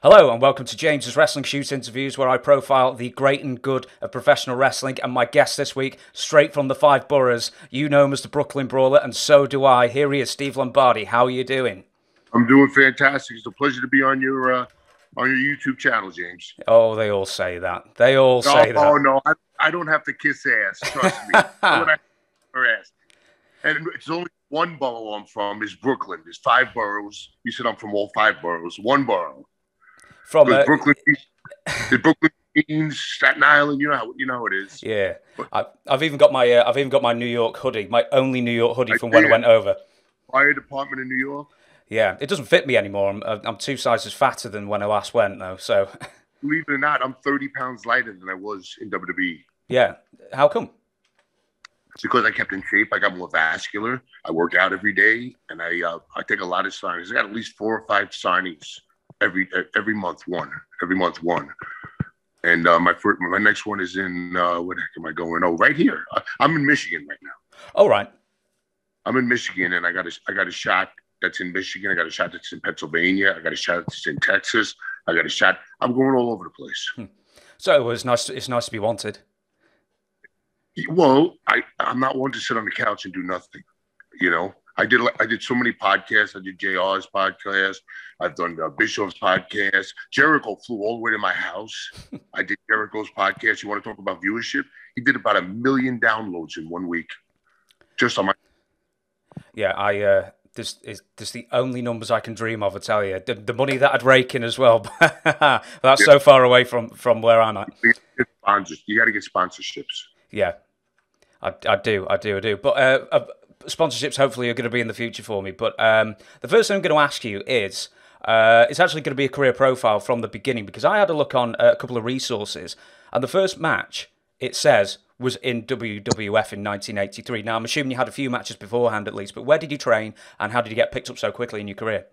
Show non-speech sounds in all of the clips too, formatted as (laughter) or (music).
Hello and welcome to James's Wrestling Shoot Interviews, where I profile the great and good of professional wrestling. And my guest this week, straight from the five boroughs, you know him as the Brooklyn Brawler, and so do I. Here he is, Steve Lombardi. How are you doing? I'm doing fantastic. It's a pleasure to be on your uh, on your YouTube channel, James. Oh, they all say that. They all no, say that. Oh no, I, I don't have to kiss ass. Trust me. (laughs) I would ass. And it's only one borough I'm from is Brooklyn. There's five boroughs. You said I'm from all five boroughs. One borough. From uh, Brooklyn, the Brooklyn Queens, Staten Island. You know how you know how it is. Yeah, I, have even got my uh, I've even got my New York hoodie, my only New York hoodie from when I went over. Fire department in New York. Yeah, it doesn't fit me anymore. I'm I'm two sizes fatter than when I last went though. So. Believe it or not, I'm 30 pounds lighter than I was in WWE. Yeah, how come? It's because I kept in shape. I got more vascular. I work out every day, and I uh, I take a lot of signings. I got at least four or five signings every every month. One every month, one. And uh, my first, my next one is in uh, what the heck am I going? Oh, right here. I'm in Michigan right now. All right. I'm in Michigan, and I got a I got a shot that's in Michigan. I got a shot that's in Pennsylvania. I got a shot that's in Texas. I got a shot. I'm going all over the place. Hmm. So it was nice. It's nice to be wanted. Well, I I'm not one to sit on the couch and do nothing. You know, I did I did so many podcasts. I did JR's podcast. I've done uh, Bischoff's podcast. Jericho flew all the way to my house. (laughs) I did Jericho's podcast. You want to talk about viewership? He did about a million downloads in one week, just on my. Yeah, I uh, this is this the only numbers I can dream of. I tell you, the, the money that I'd rake in as well. (laughs) That's yeah. so far away from from where I'm at. You got to get sponsorships. Yeah, I, I do, I do, I do. But uh, uh, sponsorships hopefully are going to be in the future for me. But um, the first thing I'm going to ask you is. Uh, it's actually going to be a career profile from the beginning because I had a look on a couple of resources, and the first match it says was in WWF in 1983. Now, I'm assuming you had a few matches beforehand at least, but where did you train and how did you get picked up so quickly in your career?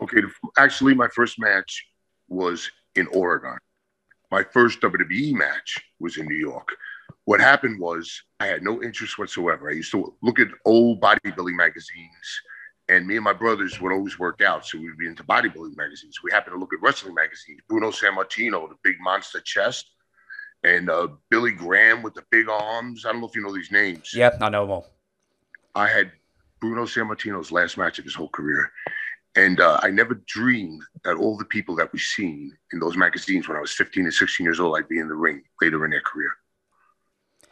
Okay, actually, my first match was in Oregon. My first WWE match was in New York. What happened was I had no interest whatsoever. I used to look at old bodybuilding magazines, and me and my brothers would always work out. So we'd be into bodybuilding magazines. We happened to look at wrestling magazines. Bruno Sammartino, the big monster chest and uh, Billy Graham with the big arms. I don't know if you know these names. Yep, I know them all. I had Bruno Sammartino's last match of his whole career. And uh, I never dreamed that all the people that we seen in those magazines when I was 15 and 16 years old, I'd be in the ring later in their career.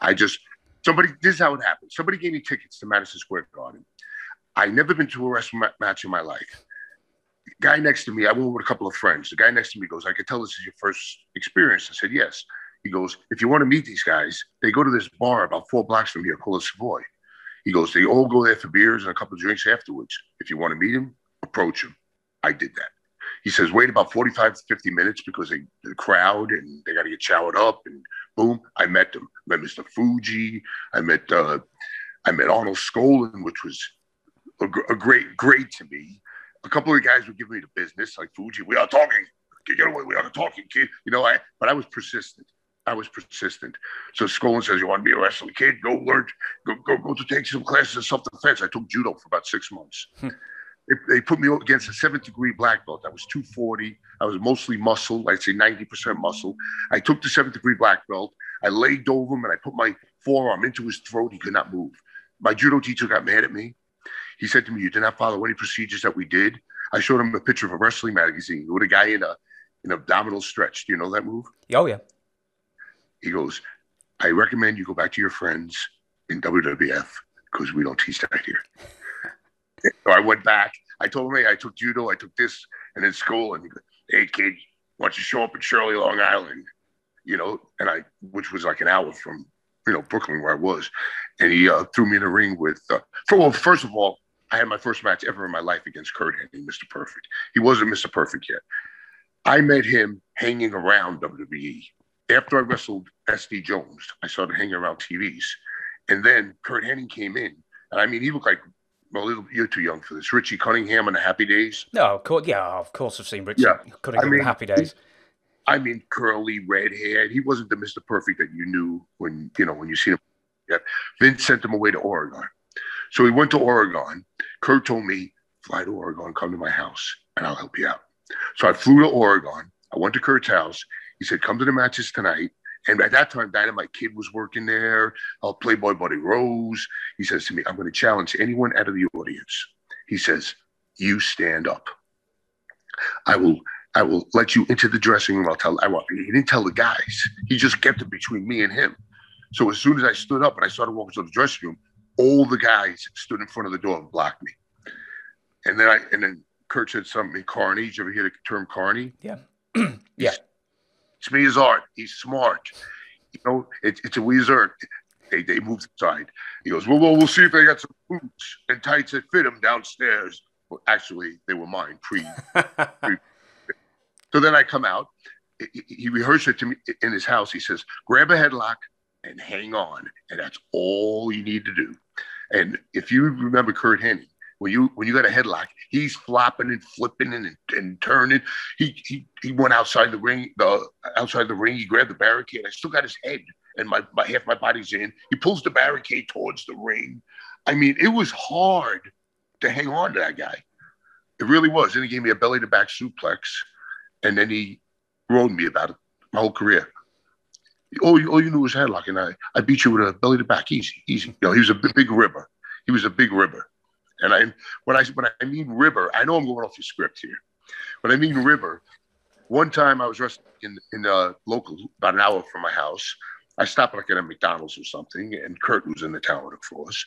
I just, somebody, this is how it happened. Somebody gave me tickets to Madison Square Garden. I never been to a wrestling match in my life. The guy next to me, I went with a couple of friends. The guy next to me goes, I can tell this is your first experience. I said, yes. He goes, if you want to meet these guys, they go to this bar about four blocks from here called the Savoy. He goes, they all go there for beers and a couple of drinks afterwards. If you want to meet him, approach him. I did that. He says, wait about 45 to 50 minutes because they, the crowd and they got to get showered up. And boom, I met them. I met Mr. Fuji. I met, uh, I met Arnold Skaaland, which was a, a, great, great to me. A couple of guys would give me the business, like Fuji. We are talking. Get away. We are talking, kid. You know, I, but I was persistent. I was persistent. So Skaaland says, "You want to be a wrestling kid? Go learn. Go go go to take some classes of self defense." I took judo for about six months. They, they, put me against a seventh degree black belt. I was 240. I was mostly muscle. I'd say 90% muscle. I took the seventh degree black belt. I laid over him and I put my forearm into his throat. He could not move. My judo teacher got mad at me. He said to me, "You did not follow any procedures that we did." I showed him a picture of a wrestling magazine with a guy in a in abdominal stretch. Do you know that move? Oh yeah. He goes, I recommend you go back to your friends in WWF because we don't teach that here. So I went back. I told him, hey, I took judo, I took this, and in school, and he goes, hey, kid, why don't you show up at Shirley, Long Island? You know, and I, which was like an hour from, you know, Brooklyn where I was. And he uh, threw me in a ring with, uh, for, well, first of all, I had my first match ever in my life against Curt Hennig, Mr. Perfect. He wasn't Mr. Perfect yet. I met him hanging around WWE after I wrestled SD Jones, I started hanging around TVs. And then Curt Hennig came in. And I mean, he looked like, well, you're too young for this. Richie Cunningham on the Happy Days. No, of course. Yeah, of course I've seen Richie yeah. Cunningham I mean, Happy Days. I mean, curly, red hair. He wasn't the Mr. Perfect that you knew when, you know, when you see him. Yeah. Vince sent him away to Oregon. So he went to Oregon. Curt told me, fly to Oregon, come to my house, and I'll help you out. So I flew to Oregon. I went to Curt's house. He said, "Come to the matches tonight." And at that time, Dynamite Kid was working there. Uh, Playboy Buddy Rose. He says to me, "I'm going to challenge anyone out of the audience." He says, "You stand up. I will." I will let you into the dressing room. I'll tell. I will. He didn't tell the guys. He just kept it between me and him. So as soon as I stood up and I started walking to the dressing room, all the guys stood in front of the door and blocked me. And then I and then Curt said something. Carney. Did you ever hear the term Carney? Yeah. (clears throat) yeah. It's me his art. He's smart. You know, it, it's a wizard. They they moved aside. He goes, well, well, we'll see if they got some boots and tights that fit him downstairs. Well, actually, they were mine pre. (laughs) pre so then I come out. He rehearsed it to me in his house. He says, grab a headlock and hang on. And that's all you need to do. And if you remember Curt Hennig, when you when you got a headlock, he's flopping and flipping and, and turning. He, he he went outside the ring, the outside the ring. He grabbed the barricade. I still got his head and my, my half my body's in. He pulls the barricade towards the ring. I mean, it was hard to hang on to that guy. It really was. And he gave me a belly to back suplex and then he rode me about it my whole career. All you, all you knew was headlock, and I, I beat you with a belly to back, easy, easy. You know, he was a big, big ribber. He was a big ribber. And I, when I when I mean ribber, I know I'm going off the script here. When I mean ribber, one time I was wrestling in in a local about an hour from my house. I stopped like at a McDonald's or something, and Curt was in the tower, of course.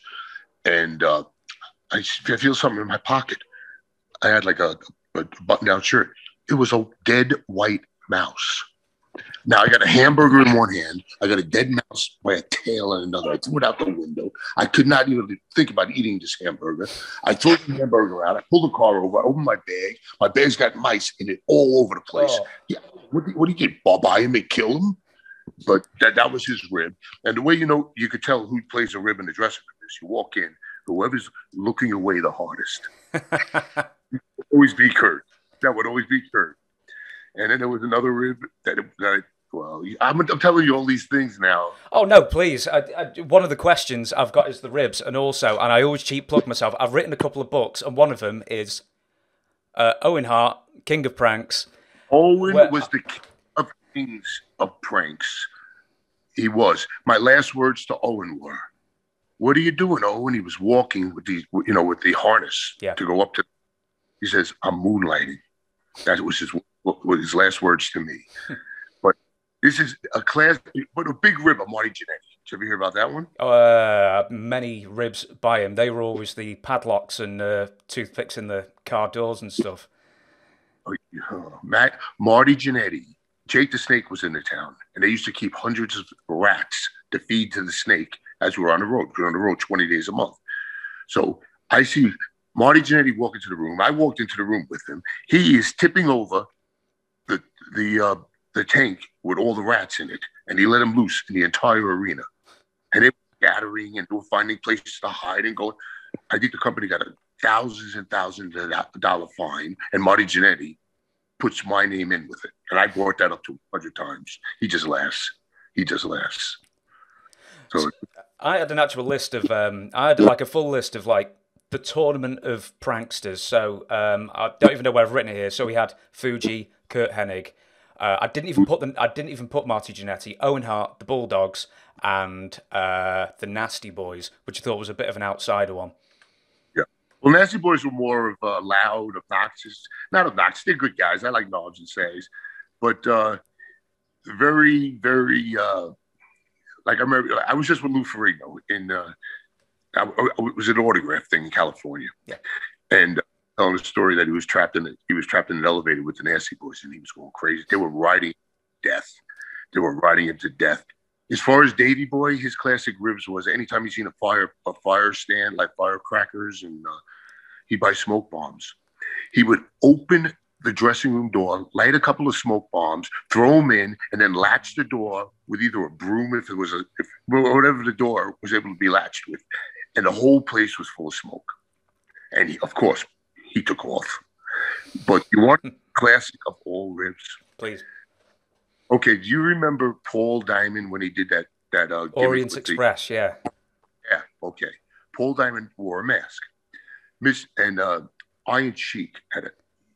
And uh, I, I feel something in my pocket. I had like a, a button-down shirt it was a dead white mouse. Now I got a hamburger in one hand. I got a dead mouse by a tail in another. I threw it out the window. I could not even think about eating this hamburger. I threw the hamburger out. I pulled the car over. I opened my bag. My bag's got mice in it all over the place. Oh. Yeah, what, what do you get? Buy him and kill him? But that, that was his rib. And the way you know you could tell who plays a rib in the dressing room is you walk in, whoever's looking away the hardest. (laughs) always be Curt that would always be Curt. And then there was another rib that, that well, I'm, I'm, telling you all these things now. Oh no, please! I, I, one of the questions I've got is the ribs, and also, and I always cheap plug myself. I've written a couple of books, and one of them is uh, Owen Hart, King of Pranks. Owen where, was the king of kings of pranks. He was. My last words to Owen were, "What are you doing, Owen?" He was walking with the, you know, with the harness yeah. to go up to. He says, "I'm moonlighting." That was his was his last words to me. but this is a class, but a big rib of Marty Jannetty. Did you ever hear about that one? Uh, many ribs by him. They were always the padlocks and uh, toothpicks in the car doors and stuff. Oh, Matt, Marty Jannetty, Jake the Snake was in the town, and they used to keep hundreds of rats to feed to the snake as we were on the road. We were on the road 20 days a month. So I see Marty Jannetty walk into the room. I walked into the room with him. He is tipping over the uh, the tank with all the rats in it, and he let them loose in the entire arena. And they were gathering and they were finding places to hide and go. I think the company got a thousands and thousands of dollar fine, and Marty Jannetty puts my name in with it. And I brought that up to a hundred times. He just laughs. He just laughs. So I had an actual list of um, I had like a full list of like the tournament of pranksters. So um, I don't even know where I've written it here. So we had Fuji, Curt Hennig. Uh, I didn't even put them. I didn't even put Marty Jannetty, Owen Hart, the Bulldogs, and uh, the Nasty Boys, which I thought was a bit of an outsider one. Yeah. Well, Nasty Boys were more of uh, loud, obnoxious. Not obnoxious. They're good guys. I like Knobbs and Sags, but uh, very, very. Uh, like I remember, I was just with Lou Ferrigno in uh, I, I, it was an autograph thing in California. Yeah. And uh, telling the story that he was trapped in the, he was trapped in an elevator with the Nasty Boys and he was going crazy. They were riding death. They were riding him to death. As far as Davy Boy, his classic ribs was anytime he's seen a fire a fire stand like firecrackers and uh, he'd buy smoke bombs. He would open the dressing room door, light a couple of smoke bombs, throw them in, and then latch the door with either a broom if it was a if, whatever the door was able to be latched with, and the whole place was full of smoke. And he, of course, he took off. But you want (laughs) classic of all ribs? Please. Okay, do you remember Paul Diamond when he did that that uh, Orient Express? The, yeah. Yeah. Okay. Paul Diamond wore a mask. Miss and uh, Iron Sheik had a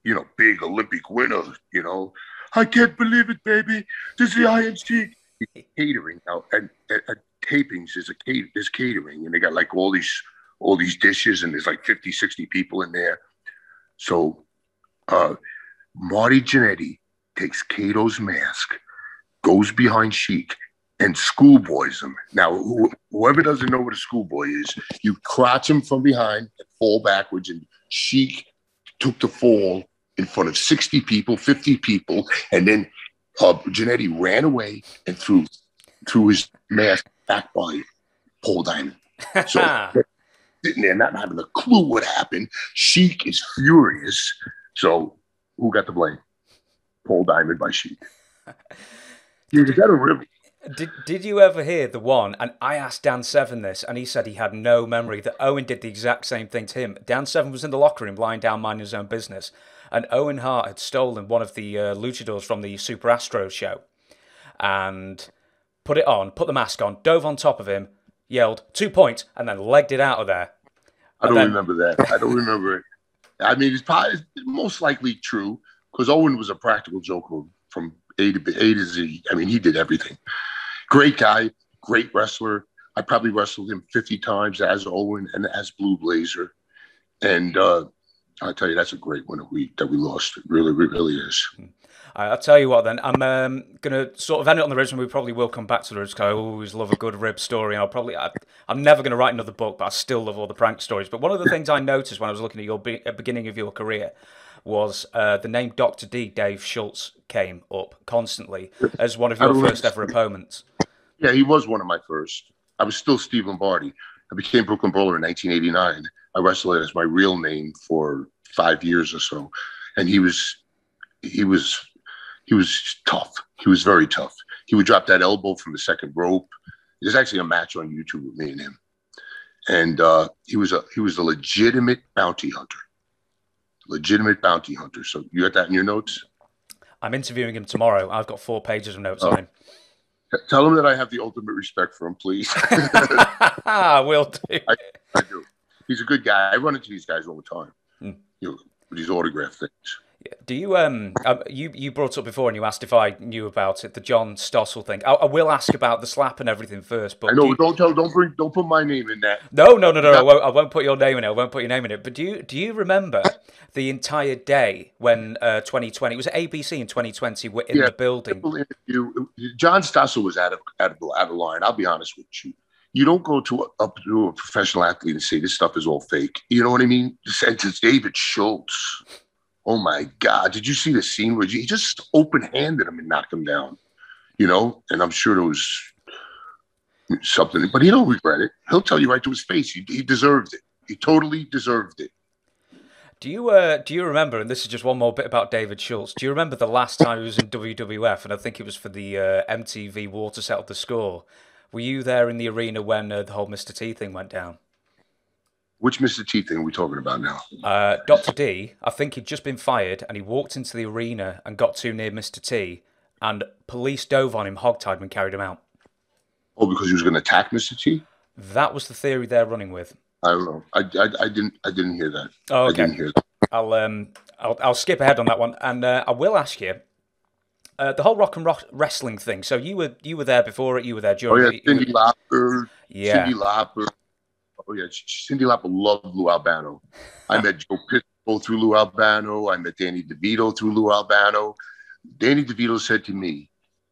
you know, big Olympic winner, you know. I can't believe it, baby. This is the Iron Sheik. (laughs) Catering now, and at, at tapings is a cater, there's catering, and they got like all these all these dishes, and there's like 50, 60 people in there. So, uh, Marty Jannetty takes Cato's mask, goes behind Sheik, and schoolboys him. Now, wh- whoever doesn't know what a schoolboy is, you crotch him from behind and fall backwards, and Sheik took the fall in front of 60 people, 50 people, and then uh, Jannetty ran away and threw threw his mask back by Paul Diamond. So (laughs) sitting there not having a clue what happened. Sheik is furious. So who got the blame? Paul Diamond by Sheik. Dude, is that a? Did Did you ever hear the one? And I asked Dan Severn this, and he said he had no memory that Owen did the exact same thing to him. Dan Severn was in the locker room, lying down, minding his own business, and Owen Hart had stolen one of the uh, luchadors from the Super Astro show, and put it on, put the mask on, dove on top of him, yelled two points, and then legged it out of there. I don't then- remember that. I don't remember it. I mean, it's probably it's most likely true because Owen was a practical joker from A to B, A to Z. I mean, he did everything. Great guy, great wrestler. I probably wrestled him 50 times as Owen and as Blue Blazer. And uh, I tell you, that's a great one that we that we lost. It really, really is. I- I'll tell you what then. I'm um, going to sort of end it on the ribs, and we probably will come back to the ribs because I always love a good rib story. And I'll probably, I, I'm never going to write another book, but I still love all the prank stories. But one of the things I noticed when I was looking at your be- beginning of your career was uh, the name Dr. D, Dave Schultz, came up constantly as one of your don't first ever opponents. Yeah, he was one of my first. I was still Steve Lombardi. I became Brooklyn Brawler in 1989. I wrestled as my real name for five years or so, and he was, he was, he was tough. He was very tough. He would drop that elbow from the second rope. There's actually a match on YouTube with me and him, and uh, he was a he was a legitimate bounty hunter, legitimate bounty hunter. So you got that in your notes. I'm interviewing him tomorrow. I've got four pages of notes Oh. on him. Tell him that I have the ultimate respect for him, please. (laughs) I will do. I do. He's a good guy. I run into these guys all the time. Hmm. You know, with these autograph things. Do you um, um you you brought up before and you asked if I knew about it the John Stossel thing. I, I will ask about the slap and everything first, but I do Don't tell. Don't bring. Don't put my name in that. no no no no I won't, I won't put your name in it. I won't put your name in it. But do you do you remember the entire day when uh 2020 it was ABC in 2020 were in Yeah. the building? John Stossel was out of out of out of line. I'll be honest with you. You don't go to a, up to a professional athlete and say this stuff is all fake. You know what I mean? And it's David Schultz. Oh my God! Did you see the scene where he just open handed him and knocked him down? You know, and I'm sure there was something, but he don't regret it. He'll tell you right to his face. He, he deserved it. He totally deserved it. Do you uh do you remember? And this is just one more bit about David Schultz. Do you remember the last time he was in WWF? And I think it was for the uh, MTV War to Settle the Score. Were you there in the arena when uh, the whole Mr. T thing went down? Which Mr. T thing are we talking about now? Uh, Dr. D, I think he'd just been fired and he walked into the arena and got too near Mr. T, and police dove on him, hogtied him, and carried him out. Oh, because he was going to attack Mr. T? That was the theory they're running with. I don't know. I, I, I didn't I didn't hear that. Oh, I okay. didn't hear that. I'll um I'll, I'll skip ahead on that one, and uh, I will ask you. Uh, the whole rock and rock wrestling thing. So you were you were there before it. You were there Oh during. yeah, it, you were- Cyndi Lauper. yeah. Cyndi Lauper. Oh yeah, Cyndi Lauper loved Lou Albano. I (laughs) met Joe Piscopo through Lou Albano. I met Danny DeVito through Lou Albano. Danny DeVito said to me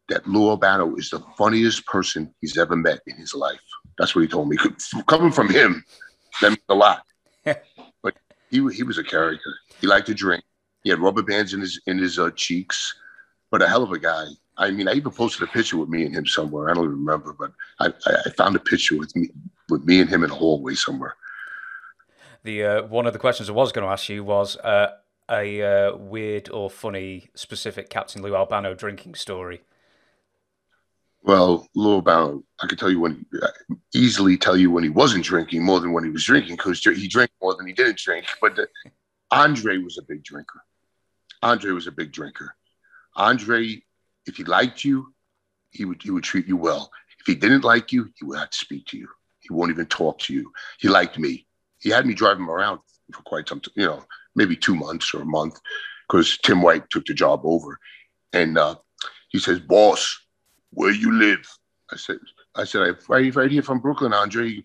that Lou Albano is the funniest person he's ever met in his life. That's what he told me. Coming from him, that means a lot. (laughs) but he he was a character. He liked to drink. He had rubber bands in his in his uh, cheeks, but a hell of a guy. I mean, I even posted a picture with me and him somewhere. I don't even remember, but I, I I found a picture with me with me and him in a hallway somewhere. The uh, one of the questions I was going to ask you was uh, a uh, weird or funny specific Captain Lou Albano drinking story. Well, Lou Albano, I could tell you when, easily tell you when he wasn't drinking more than when he was drinking because he drank more than he didn't drink. But the, Andre was a big drinker. Andre was a big drinker. Andre, if he liked you, he would he would treat you well. If he didn't like you, he would not speak to you. He won't even talk to you. He liked me. He had me drive him around for quite some time, you know, maybe two months or a month. because Tim White took the job over. And uh, he says, "Boss, where you live?" I said, "I said I'm right, right here from Brooklyn, Andre.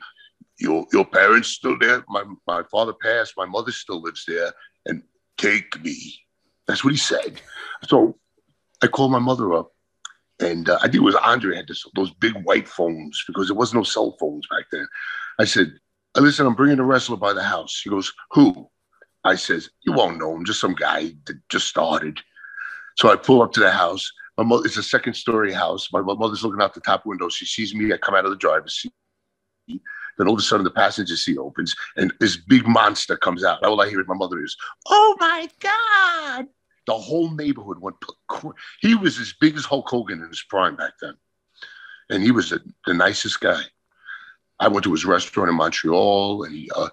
Your your parents still there? My my father passed. My mother still lives there. And take me." That's what he said. So I called my mother up, and uh, I think it was Andre had this, those big white phones because there was no cell phones back then. I said, "Listen, I'm bringing a wrestler by the house." He goes, "Who?" I says, "You won't know him. Just some guy that just started." So I pull up to the house. My mother, it's a second story house. My mother's looking out the top window. She sees me. I come out of the driver's seat. Then all of a sudden, the passenger seat opens and this big monster comes out. All I hear my mother is, "Oh my god!" The whole neighborhood went. He was as big as Hulk Hogan in his prime back then, and he was the, the nicest guy. I went to his restaurant in Montreal, and he, uh,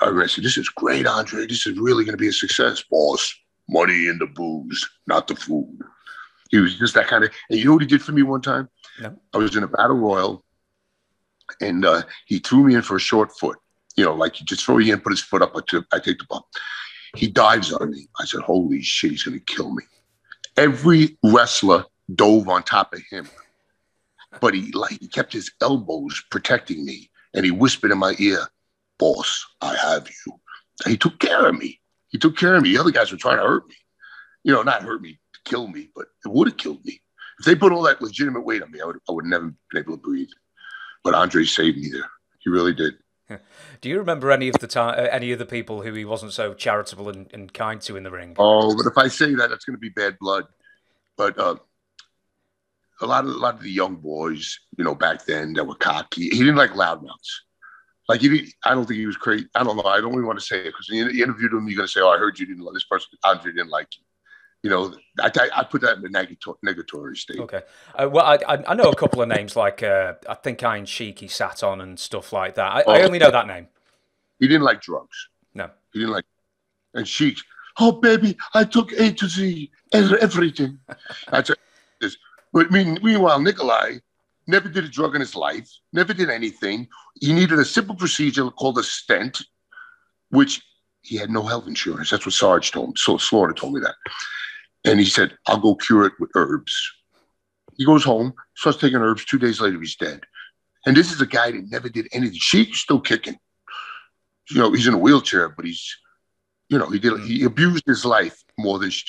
I said, "This is great, Andre. This is really going to be a success, boss. Money in the booze, not the food." He was just that kind of. And you know what he did for me one time? No. I was in a battle royal, and uh, he threw me in for a short foot. You know, like you just throw you in, put his foot up, I take the bump. He dives on me. I said, "Holy shit, he's going to kill me." Every wrestler dove on top of him, but he like he kept his elbows protecting me, and he whispered in my ear, "Boss, I have you." And he took care of me. He took care of me. The other guys were trying to hurt me. You know, not hurt me, kill me, but it would have killed me. If they put all that legitimate weight on me, I would I would never been able to breathe. But Andre saved me there. He really did. (laughs) Do you remember any of the time, uh, any of the people who he wasn't so charitable and, and kind to in the ring? Oh, but if I say that, that's going to be bad blood. But uh, a lot of a lot of the young boys, you know, back then that were cocky. He didn't like loudmouths. Like he, didn't, I don't think he was crazy. I don't know. I don't even want to say it because you interviewed him, you're going to say, "Oh, I heard you didn't like this person." Andre didn't like you you know, I, I put that in the negator- negatory state. Okay. Uh, well, I, I know a couple of names like uh, I think Iron Sheik he sat on and stuff like that. I, oh, I only know that name. He didn't like drugs. No. He didn't like. And Sheik, oh baby, I took A to Z, and everything. (laughs) That's this. But mean, meanwhile, Nikolai never did a drug in his life, never did anything. He needed a simple procedure called a stent, which he had no health insurance. That's what Sarge told me. So Slaughter told me that. And he said, I'll go cure it with herbs. He goes home, starts taking herbs. Two days later, he's dead. And this is a guy that never did anything. Sheik's still kicking. You know, he's in a wheelchair, but he's, you know, he did he mm-hmm. abused his life more than she,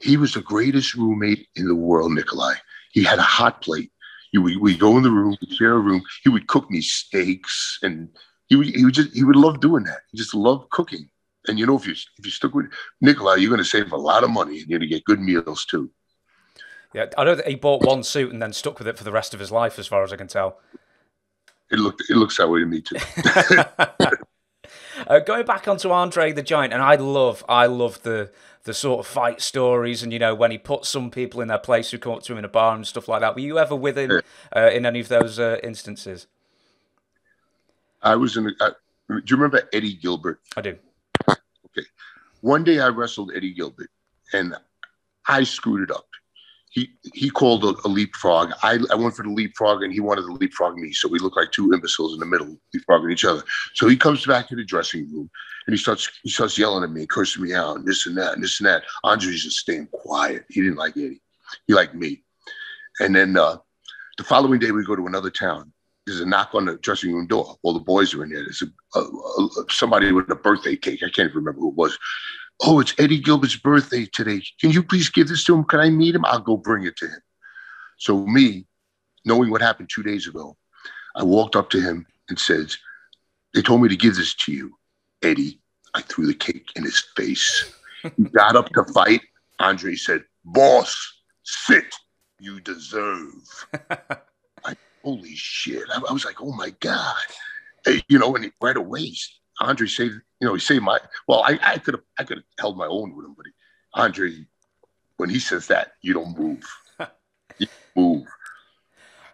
he was the greatest roommate in the world, Nikolai. He had a hot plate. You we we go in the room, share a room. He would cook me steaks, and he would he would just he would love doing that. He just loved cooking. And you know, if you if you stuck with Nikolai, you're going to save a lot of money and you're going to get good meals too. Yeah, I know that he bought one suit and then stuck with it for the rest of his life, as far as I can tell. It looked it looks that way to me too. (laughs) uh, going back onto Andre the Giant, and I love I love the the sort of fight stories, and you know when he puts some people in their place who come up to him in a bar and stuff like that. Were you ever with him uh, in any of those uh, instances? I was in. A, uh, do you remember Eddie Gilbert? I do. Okay. One day I wrestled Eddie Gilbert and I screwed it up. He he called a, a leapfrog. I, I went for the leapfrog and he wanted to leapfrog me. So we looked like two imbeciles in the middle, leapfrogging each other. So he comes back to the dressing room and he starts he starts yelling at me, cursing me out, and this and that, and this and that. Andre's just staying quiet. He didn't like Eddie. He liked me. And then uh, the following day we go to another town there's a knock on the dressing room door. All the boys are in there. There's a, a, a, somebody with a birthday cake. I can't remember who it was. Oh, it's Eddie Gilbert's birthday today. Can you please give this to him? Can I meet him? I'll go bring it to him. So me, knowing what happened two days ago, I walked up to him and said, "They told me to give this to you, Eddie." I threw the cake in his face. he (laughs) got up to fight. Andre said, "Boss, sit. You deserve." (laughs) holy shit. I, I was like, oh my God. Hey, you know, and right away, Andre saved, you know, he saved my, well, I, I could have, I could have held my own with him, but he, Andre, when he says that, you don't move. (laughs) you move.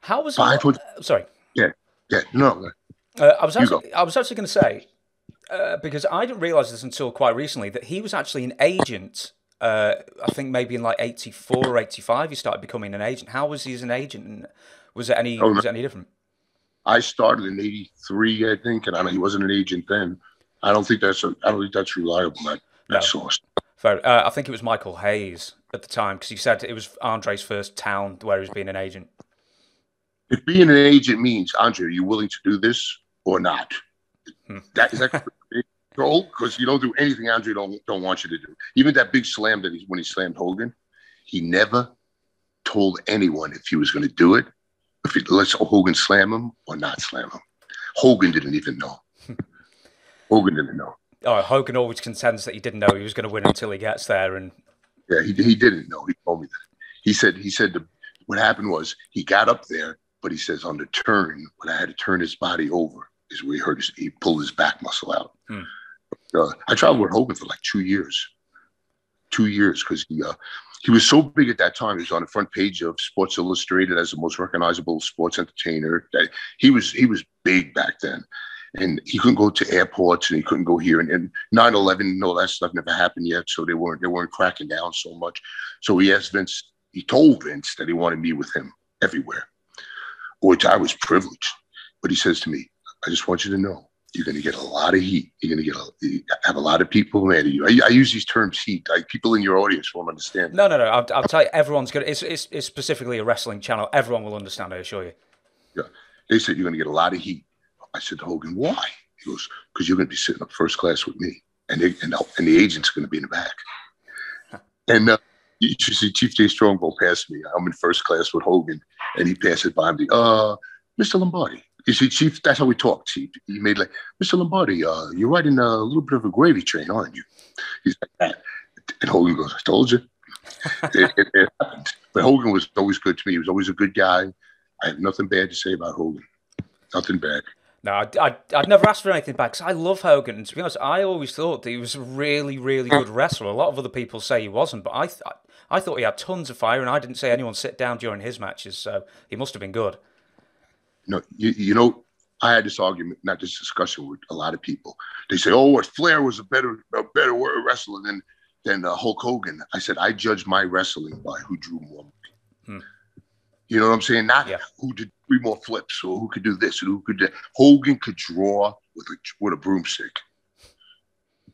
How was Five foot, sorry. Yeah. Yeah. No. Uh, I was actually, I was actually going to say, uh, because I didn't realize this until quite recently that he was actually an agent. Uh, I think maybe in like '84 or '85, he started becoming an agent. How was he as an agent? Was it any? Oh, was it any different? I started in '83, I think, and I know he wasn't an agent then. I don't think that's a, I don't think that's reliable. That, that no. source. Fair. Uh, I think it was Michael Hayes at the time because he said it was Andre's first town where he was being an agent. If being an agent means Andre, are you willing to do this or not? Hmm. That is that control (laughs) because you don't do anything Andre don't don't want you to do. Even that big slam that he when he slammed Hogan, he never told anyone if he was going to do it, if lets Hogan slam him or not slam him. Hogan didn't even know. (laughs) Hogan didn't know. Oh, Hogan always contends that he didn't know he was going to win until he gets there, and yeah, he he didn't know. He told me that. He said he said the, what happened was he got up there, but he says on the turn when I had to turn his body over is where he hurt his he pulled his back muscle out. Hmm. Uh, I traveled with Hogan for like two years, two years because he uh, he was so big at that time. He was on the front page of Sports Illustrated as the most recognizable sports entertainer. That he was he was big back then, and he couldn't go to airports and he couldn't go here. And, and 9/11 and all that stuff never happened yet, so they weren't they weren't cracking down so much. So he asked Vince. He told Vince that he wanted me with him everywhere, which I was privileged. But he says to me, "I just want you to know you're going to get a lot of heat. You're going to get a, have a lot of people mad at you. I, I, use these terms heat. Like people in your audience won't understand. No, no, no. I'll, I'll tell you, everyone's going to. It's, it's, it's specifically a wrestling channel. Everyone will understand. I assure you. Yeah, they said you're going to get a lot of heat. I said to Hogan, why? He goes, because you're going to be sitting up first class with me, and they, and, and the agent's going to be in the back. and uh, you see Chief Jay Strongbow pass me. I'm in first class with Hogan, and he passes by me. Uh, Mr. Lombardi, you see, Chief, that's how we talk, Chief. He made like, Mr. Lombardi, uh, you're riding a little bit of a gravy train, aren't you? He's like that. And Hogan goes, I told you. (laughs) it, it, it, happened. But Hogan was always good to me. He was always a good guy. I have nothing bad to say about Hogan. Nothing bad. No, I, I, I'd never asked for anything back because I love Hogan. And to be honest, I always thought that he was a really, really good wrestler. A lot of other people say he wasn't, but I, th- I thought he had tons of fire, and I didn't see anyone sit down during his matches, so he must have been good you know, you, you know, I had this argument, not this discussion with a lot of people. They say, "Oh, what Flair was a better, a better wrestler than than uh, Hulk Hogan." I said, "I judge my wrestling by who drew more Hmm. You know what I'm saying? Not yeah. who did three more flips or who could do this or who could. Do. Hogan could draw with a with a broomstick.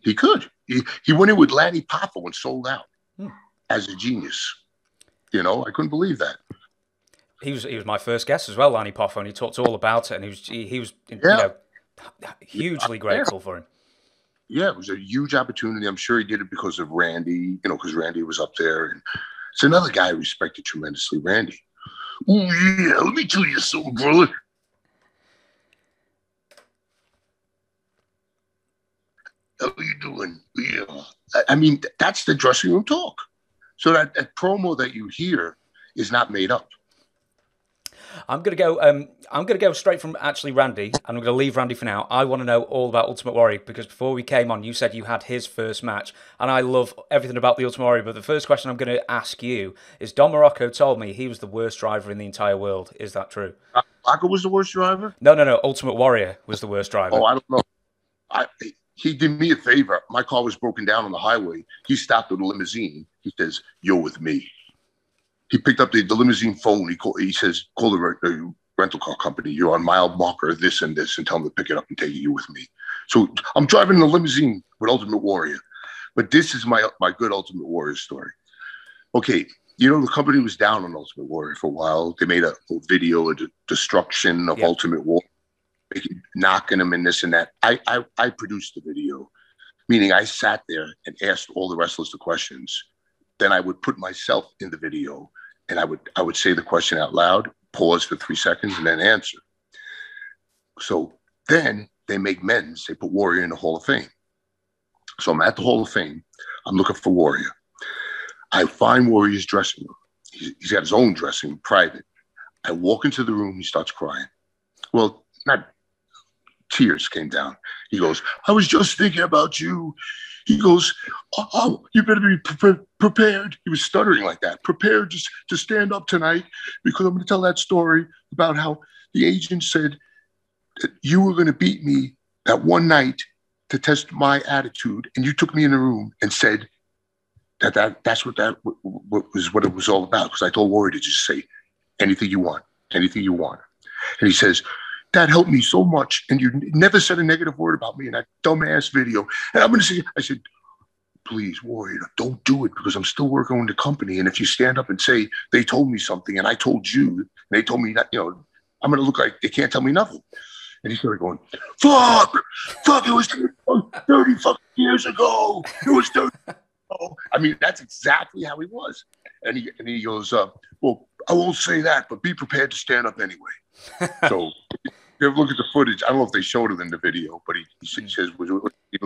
He could. He he went in with Lanny Poffo and sold out hmm. as a genius. You know, I couldn't believe that he was he was my first guest as well, Lanny Poffo, and he talked all about it, and he was he, he was yeah. you know hugely grateful for him. Yeah, it was a huge opportunity. I'm sure he did it because of Randy, you know, because Randy was up there, and it's another guy I respected tremendously, Randy. Oh yeah, let me tell you something, brother. How are you doing? Yeah, I mean that's the dressing room talk. So that, that promo that you hear is not made up. I'm gonna go. Um, I'm gonna go straight from actually Randy, and I'm gonna leave Randy for now. I want to know all about Ultimate Warrior because before we came on, you said you had his first match, and I love everything about the Ultimate Warrior. But the first question I'm gonna ask you is: Don Muraco told me he was the worst driver in the entire world. Is that true? Uh, Muraco was the worst driver. No, no, no. Ultimate Warrior was the worst driver. Oh, I don't know. I, he did me a favor. My car was broken down on the highway. He stopped with a limousine. He says, "You're with me." He picked up the, the limousine phone. He called, he says, call the, the rental car company. You're on mile marker this and this, and tell them to pick it up and take you with me. So I'm driving the limousine with Ultimate Warrior, but this is my my good Ultimate Warrior story. Okay, you know the company was down on Ultimate Warrior for a while. They made a, a video of the destruction of Ultimate Warrior, knocking them and this and that. I, I I produced the video, meaning I sat there and asked all the wrestlers the questions. Then I would put myself in the video and I would I would say the question out loud, pause for three seconds, and then answer. So then they make men's. They put Warrior in the Hall of Fame. So I'm at the Hall of Fame. I'm looking for Warrior. I find Warrior's dressing room. He's, he's got his own dressing room, private. I walk into the room. He starts crying. Well, not tears came down. He goes, I was just thinking about you. He goes, oh, oh, you better be pre- prepared. He was stuttering like that. Prepared just to stand up tonight because I'm going to tell that story about how the agent said that you were going to beat me that one night to test my attitude, and you took me in the room and said that, that that's what that w- w- was what it was all about. Because I told Warrior to just say anything you want, anything you want, and he says that helped me so much. And you never said a negative word about me in that dumbass video. And I'm going to say, I said, please, Warrior, don't do it because I'm still working on the company. And if you stand up and say they told me something and I told you, and they told me that, you know, I'm gonna look like they can't tell me nothing. And he started going, fuck, fuck, it was 30 fucking years ago. It was 30. I mean, that's exactly how he was. And he and he goes, uh, well, I won't say that, but be prepared to stand up anyway. (laughs) so if you look at the footage, I don't know if they showed it in the video, but he, he says, was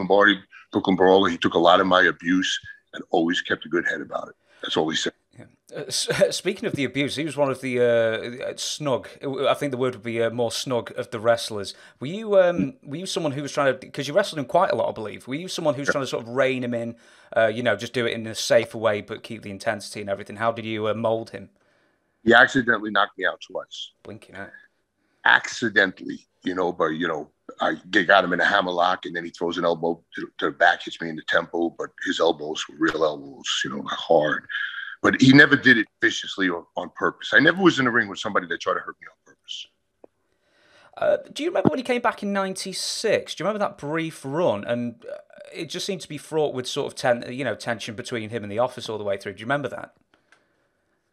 Barty, Brooklyn Brawler, he took a lot of my abuse and always kept a good head about it. That's all he said. Yeah. Uh, (laughs) speaking of the abuse, he was one of the uh, snug. I think the word would be uh, more snug of the wrestlers. Were you um, were you someone who was trying to because you wrestled him quite a lot, I believe. Were you someone who was trying to sort of rein him in? Uh, you know, just do it in a safer way, but keep the intensity and everything. How did you uh, mold him? He accidentally knocked me out twice. Blinking out. Accidentally, you know, but you know, I got him in a hammerlock, and then he throws an elbow to, to the back, hits me in the temple. But his elbows were real elbows, you know, hard but he never did it viciously or on purpose. I never was in a ring with somebody that tried to hurt me on purpose. Uh, do you remember when he came back in '96? Do you remember that brief run? And uh, it just seemed to be fraught with sort of ten, you know, tension between him and the office all the way through. Do you remember that?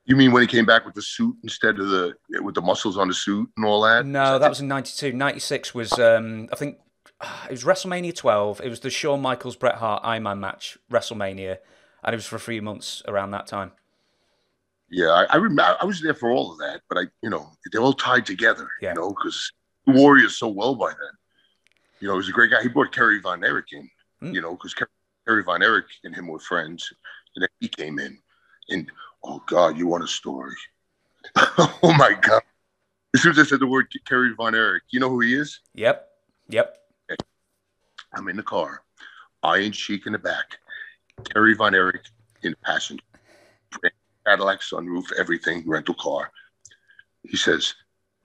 You mean when he came back with the suit instead of the with the muscles on the suit and all that? No, that was in '92. '96 was, um, I think, (sighs) it was WrestleMania 12. It was the Shawn Michaels Bret Hart Iron Man match, WrestleMania and it was for a few months around that time. Yeah, I, I remember. I was there for all of that, but I, you know, they're all tied together. Yeah. You know, because the Warriors so well by then. You know, he was a great guy. He brought Kerry Von Erich in. Mm. You know, because Kerry Von Erich and him were friends, and then he came in, and oh God, you want a story? (laughs) oh my God! As soon as I said the word Kerry Von Erich, you know who he is? Yep. Yep. I'm in the car, Iron Sheik in the back. Kerry Von Erich in the passenger, Cadillac sunroof, everything, rental car. He says,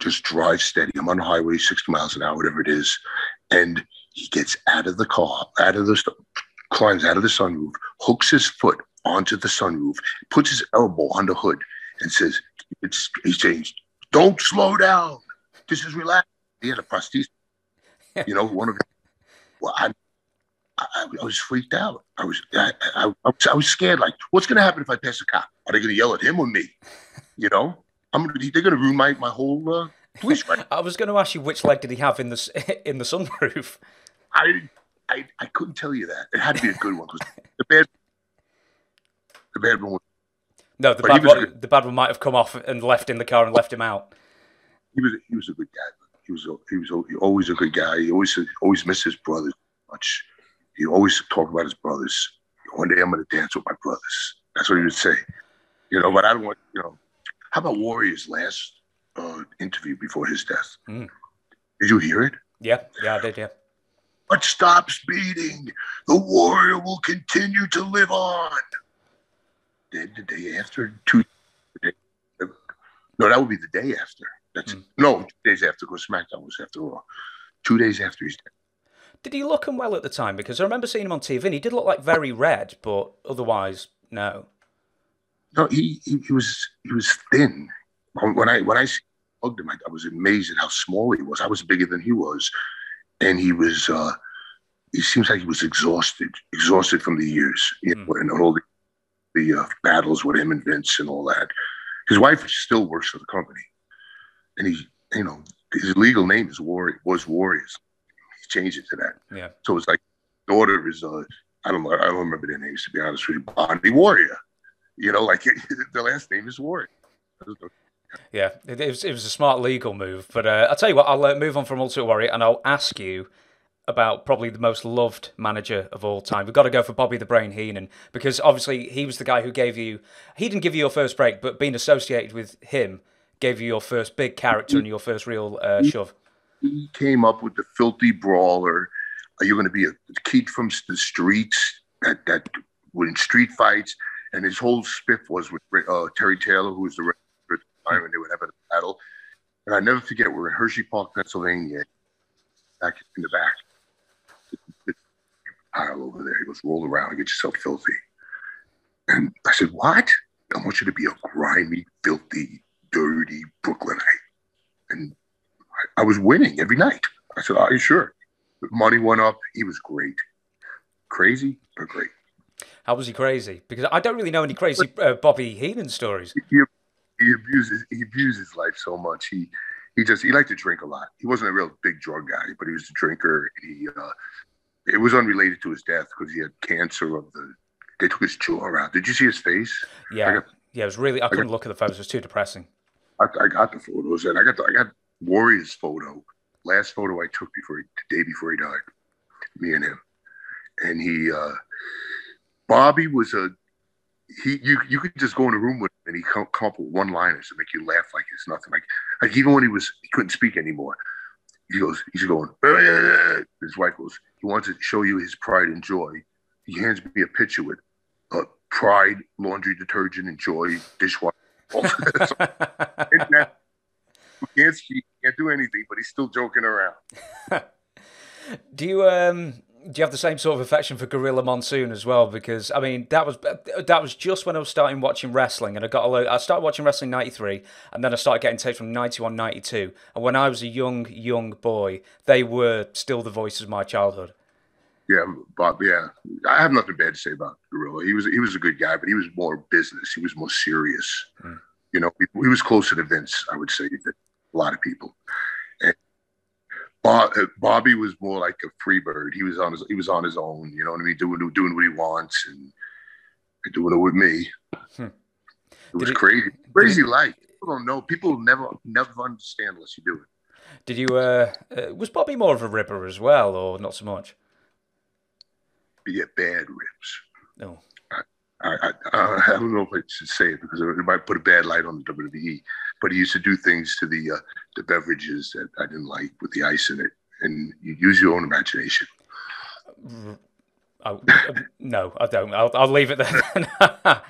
just drive steady. I'm on the highway, 60 miles an hour, whatever it is. And he gets out of the car, out of the, climbs out of the sunroof, hooks his foot onto the sunroof, puts his elbow on the hood, and says, it's, he's saying, don't slow down. This is relax. He had a prosthesis. you know, one of, well, I'm I, I, was freaked out. I was I, I, I, was scared. Like, what's going to happen if I pass a cop? Are they going to yell at him or me? You know, I'm they're going to ruin my my whole uh, police (laughs) I was going to ask you which leg did he have in the (laughs) in the sunroof? I I I couldn't tell you that. It had to be a good one because the bad the bad one. No, the bad one. The bad one might have come off and left in the car and left him out. He was he was a good guy. He was a, he was a, always a good guy. He always always missed his brothers much he always talked about his brothers. One day I'm going to dance with my brothers. That's what he would say. You know, but I don't want, you know, how about Warrior's last uh, interview before his death? Mm. Did you hear it? Yeah, yeah, I did, yeah. But stop speeding. The warrior will continue to live on. Then the day after, two. No, that would be the day after. That's mm. no two days after. Because SmackDown was after all. Two days after he's dead. Did he look him well at the time? Because I remember seeing him on TV and he did look like very red, but otherwise, no. No, he, he, he was he was thin. When I when I hugged him, I, I, was amazed at how small he was. I was bigger than he was, and he was. uh He seems like he was exhausted, exhausted from the years, you know, mm. and all the, the uh, battles with him and Vince and all that. His wife still works for the company, and he, you know, his legal name is Warrior was Warriors He changed it to that. Yeah. So it's like daughter is uh I don't know I don't remember their names to be honest with you. Bondi Warrior. You know, like (laughs) the last name is Warrior. Yeah, it, it, was it was a smart legal move. But uh, I'll tell you what, I'll uh, move on from Ultimate Warrior and I'll ask you about probably the most loved manager of all time. We've got to go for Bobby the Brain Heenan because obviously he was the guy who gave you. He didn't give you your first break, but being associated with him gave you your first big character and your first real uh, shove he came up with the filthy brawler. Are you going to be a kid from the streets that that win street fights? And his whole spiff was with uh, Terry Taylor, who was the referee at the time, and they would have a battle. And I never forget, we're in Hershey Park, Pennsylvania, back in the back. Pile over there. He goes, roll around and get yourself filthy. And I said, What? I want you to be a grimy, filthy, dirty Brooklynite. And I, was winning every night. I said, "Are you sure?" The money went up. He was great, crazy but great. How was he crazy? Because I don't really know any crazy uh, Bobby Heenan stories. He, he abuses he abuses life so much. He he just he liked to drink a lot. He wasn't a real big drug guy, but he was a drinker. He uh, it was unrelated to his death because he had cancer of the. They took his jaw out. Did you see his face? Yeah, got, yeah. It was really. I couldn't got, look at the photos. It was too depressing. I, I got the photos, and I got the, I got Warrior's photo. Last photo I took before he, the day before he died. Me and him, and he. uh Bobby was a he you you could just go in a room with him and he come, come up with one liners to make you laugh like it's nothing. Like like even when he was he couldn't speak anymore. He goes, he's going, his wife goes, he wants to show you his pride and joy. He hands me a picture with uh, pride, laundry detergent, and joy, dishwasher. (laughs) that, (laughs) he can't speak, can't do anything, but he's still joking around. (laughs) do you um do you have the same sort of affection for Gorilla Monsoon as well? Because I mean, that was that was just when I was starting watching wrestling, and I got a load, I started watching wrestling '93, and then I started getting tapes from '91, '92, and when I was a young young boy, they were still the voices of my childhood. Yeah, Bob. Yeah, I have nothing bad to say about Gorilla. He was he was a good guy, but he was more business. He was more serious. Mm. You know, he, he was closer to Vince, I would say, than a lot of people. Bob, Bobby was more like a free bird. He was on his he was on his own. You know what I mean? Doing doing what he wants and doing it with me. Hmm. It was crazy, crazy life. People don't know. People never never understand unless you do it. Did you? Uh, uh, was Bobby more of a ribber as well, or not so much? Yeah, bad ribs. No. I, I, I, I, don't know if I should say it because it might put a bad light on the WWE but he used to do things to the uh, the beverages that I didn't like with the ice in it, and you use your own imagination. Oh, (laughs) no, I don't. I'll, I'll leave it there. (laughs) uh,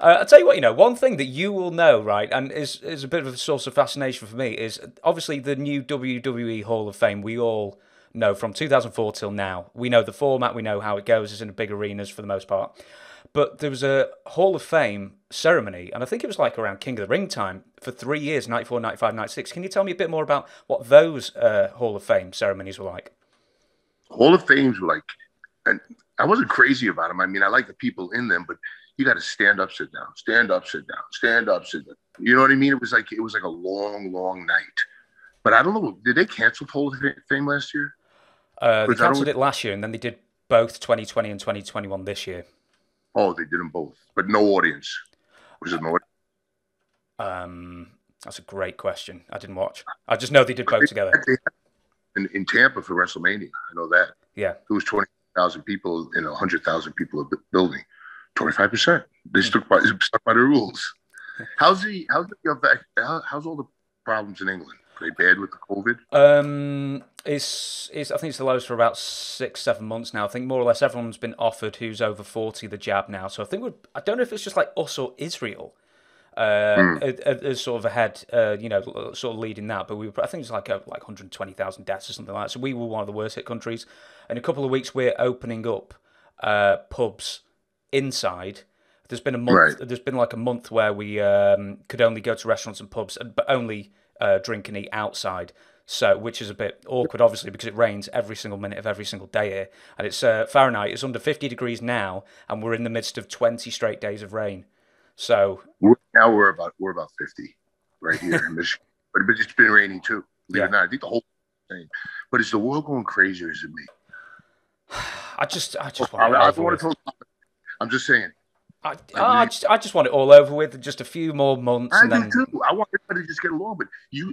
I'll tell you what, you know, one thing that you will know, right, and is, is a bit of a source of fascination for me, is obviously the new WWE Hall of Fame. We all know from 2004 till now. We know the format, we know how it goes, it's in big arenas for the most part. But there was a Hall of Fame ceremony, and I think it was like around King of the Ring time for three years 94, 95, 96. Can you tell me a bit more about what those uh, Hall of Fame ceremonies were like? Hall of Fames were like, and I wasn't crazy about them. I mean, I like the people in them, but you got to stand up, sit down, stand up, sit down, stand up, sit down. You know what I mean? It was like it was like a long, long night. But I don't know. Did they cancel Hall of Fame last year? Uh, they cancelled it last year, and then they did both 2020 and 2021 this year. Oh, they did them both, but no audience. Was it no? Um, that's a great question. I didn't watch. I just know they did both together. In, in Tampa for WrestleMania, I know that. Yeah, it was twenty thousand people in a hundred thousand people building. Twenty five percent. They stuck by (laughs) stuck by the rules. How's the how's the how, how's all the problems in England? Are they bad with the COVID? Um, it's, it's I think it's the lowest for about six, seven months now. I think more or less everyone's been offered who's over forty the jab now. So I think we're, I don't know if it's just like us or Israel. Uh, mm. as, sort of ahead, uh, you know, sort of leading that. But we, were, I think it's like a, like 120,000 deaths or something like that. So we were one of the worst hit countries. In a couple of weeks, we're opening up uh, pubs inside. There's been a month. Right. There's been like a month where we um, could only go to restaurants and pubs, but only uh, drink and eat outside. So, which is a bit awkward, obviously, because it rains every single minute of every single day here, and it's uh, Fahrenheit. It's under 50 degrees now, and we're in the midst of 20 straight days of rain. So now we're about we're about 50 right here in Michigan, (laughs) but, but it's been raining too. Believe yeah. it or not, I think the whole thing. But is the world going crazy, or is it me? (sighs) I just, I just want. I, I want to. I'm just saying. I, I, just, I just want it all over with. Just a few more months. I and do then... too. I want everybody to just get along. But you,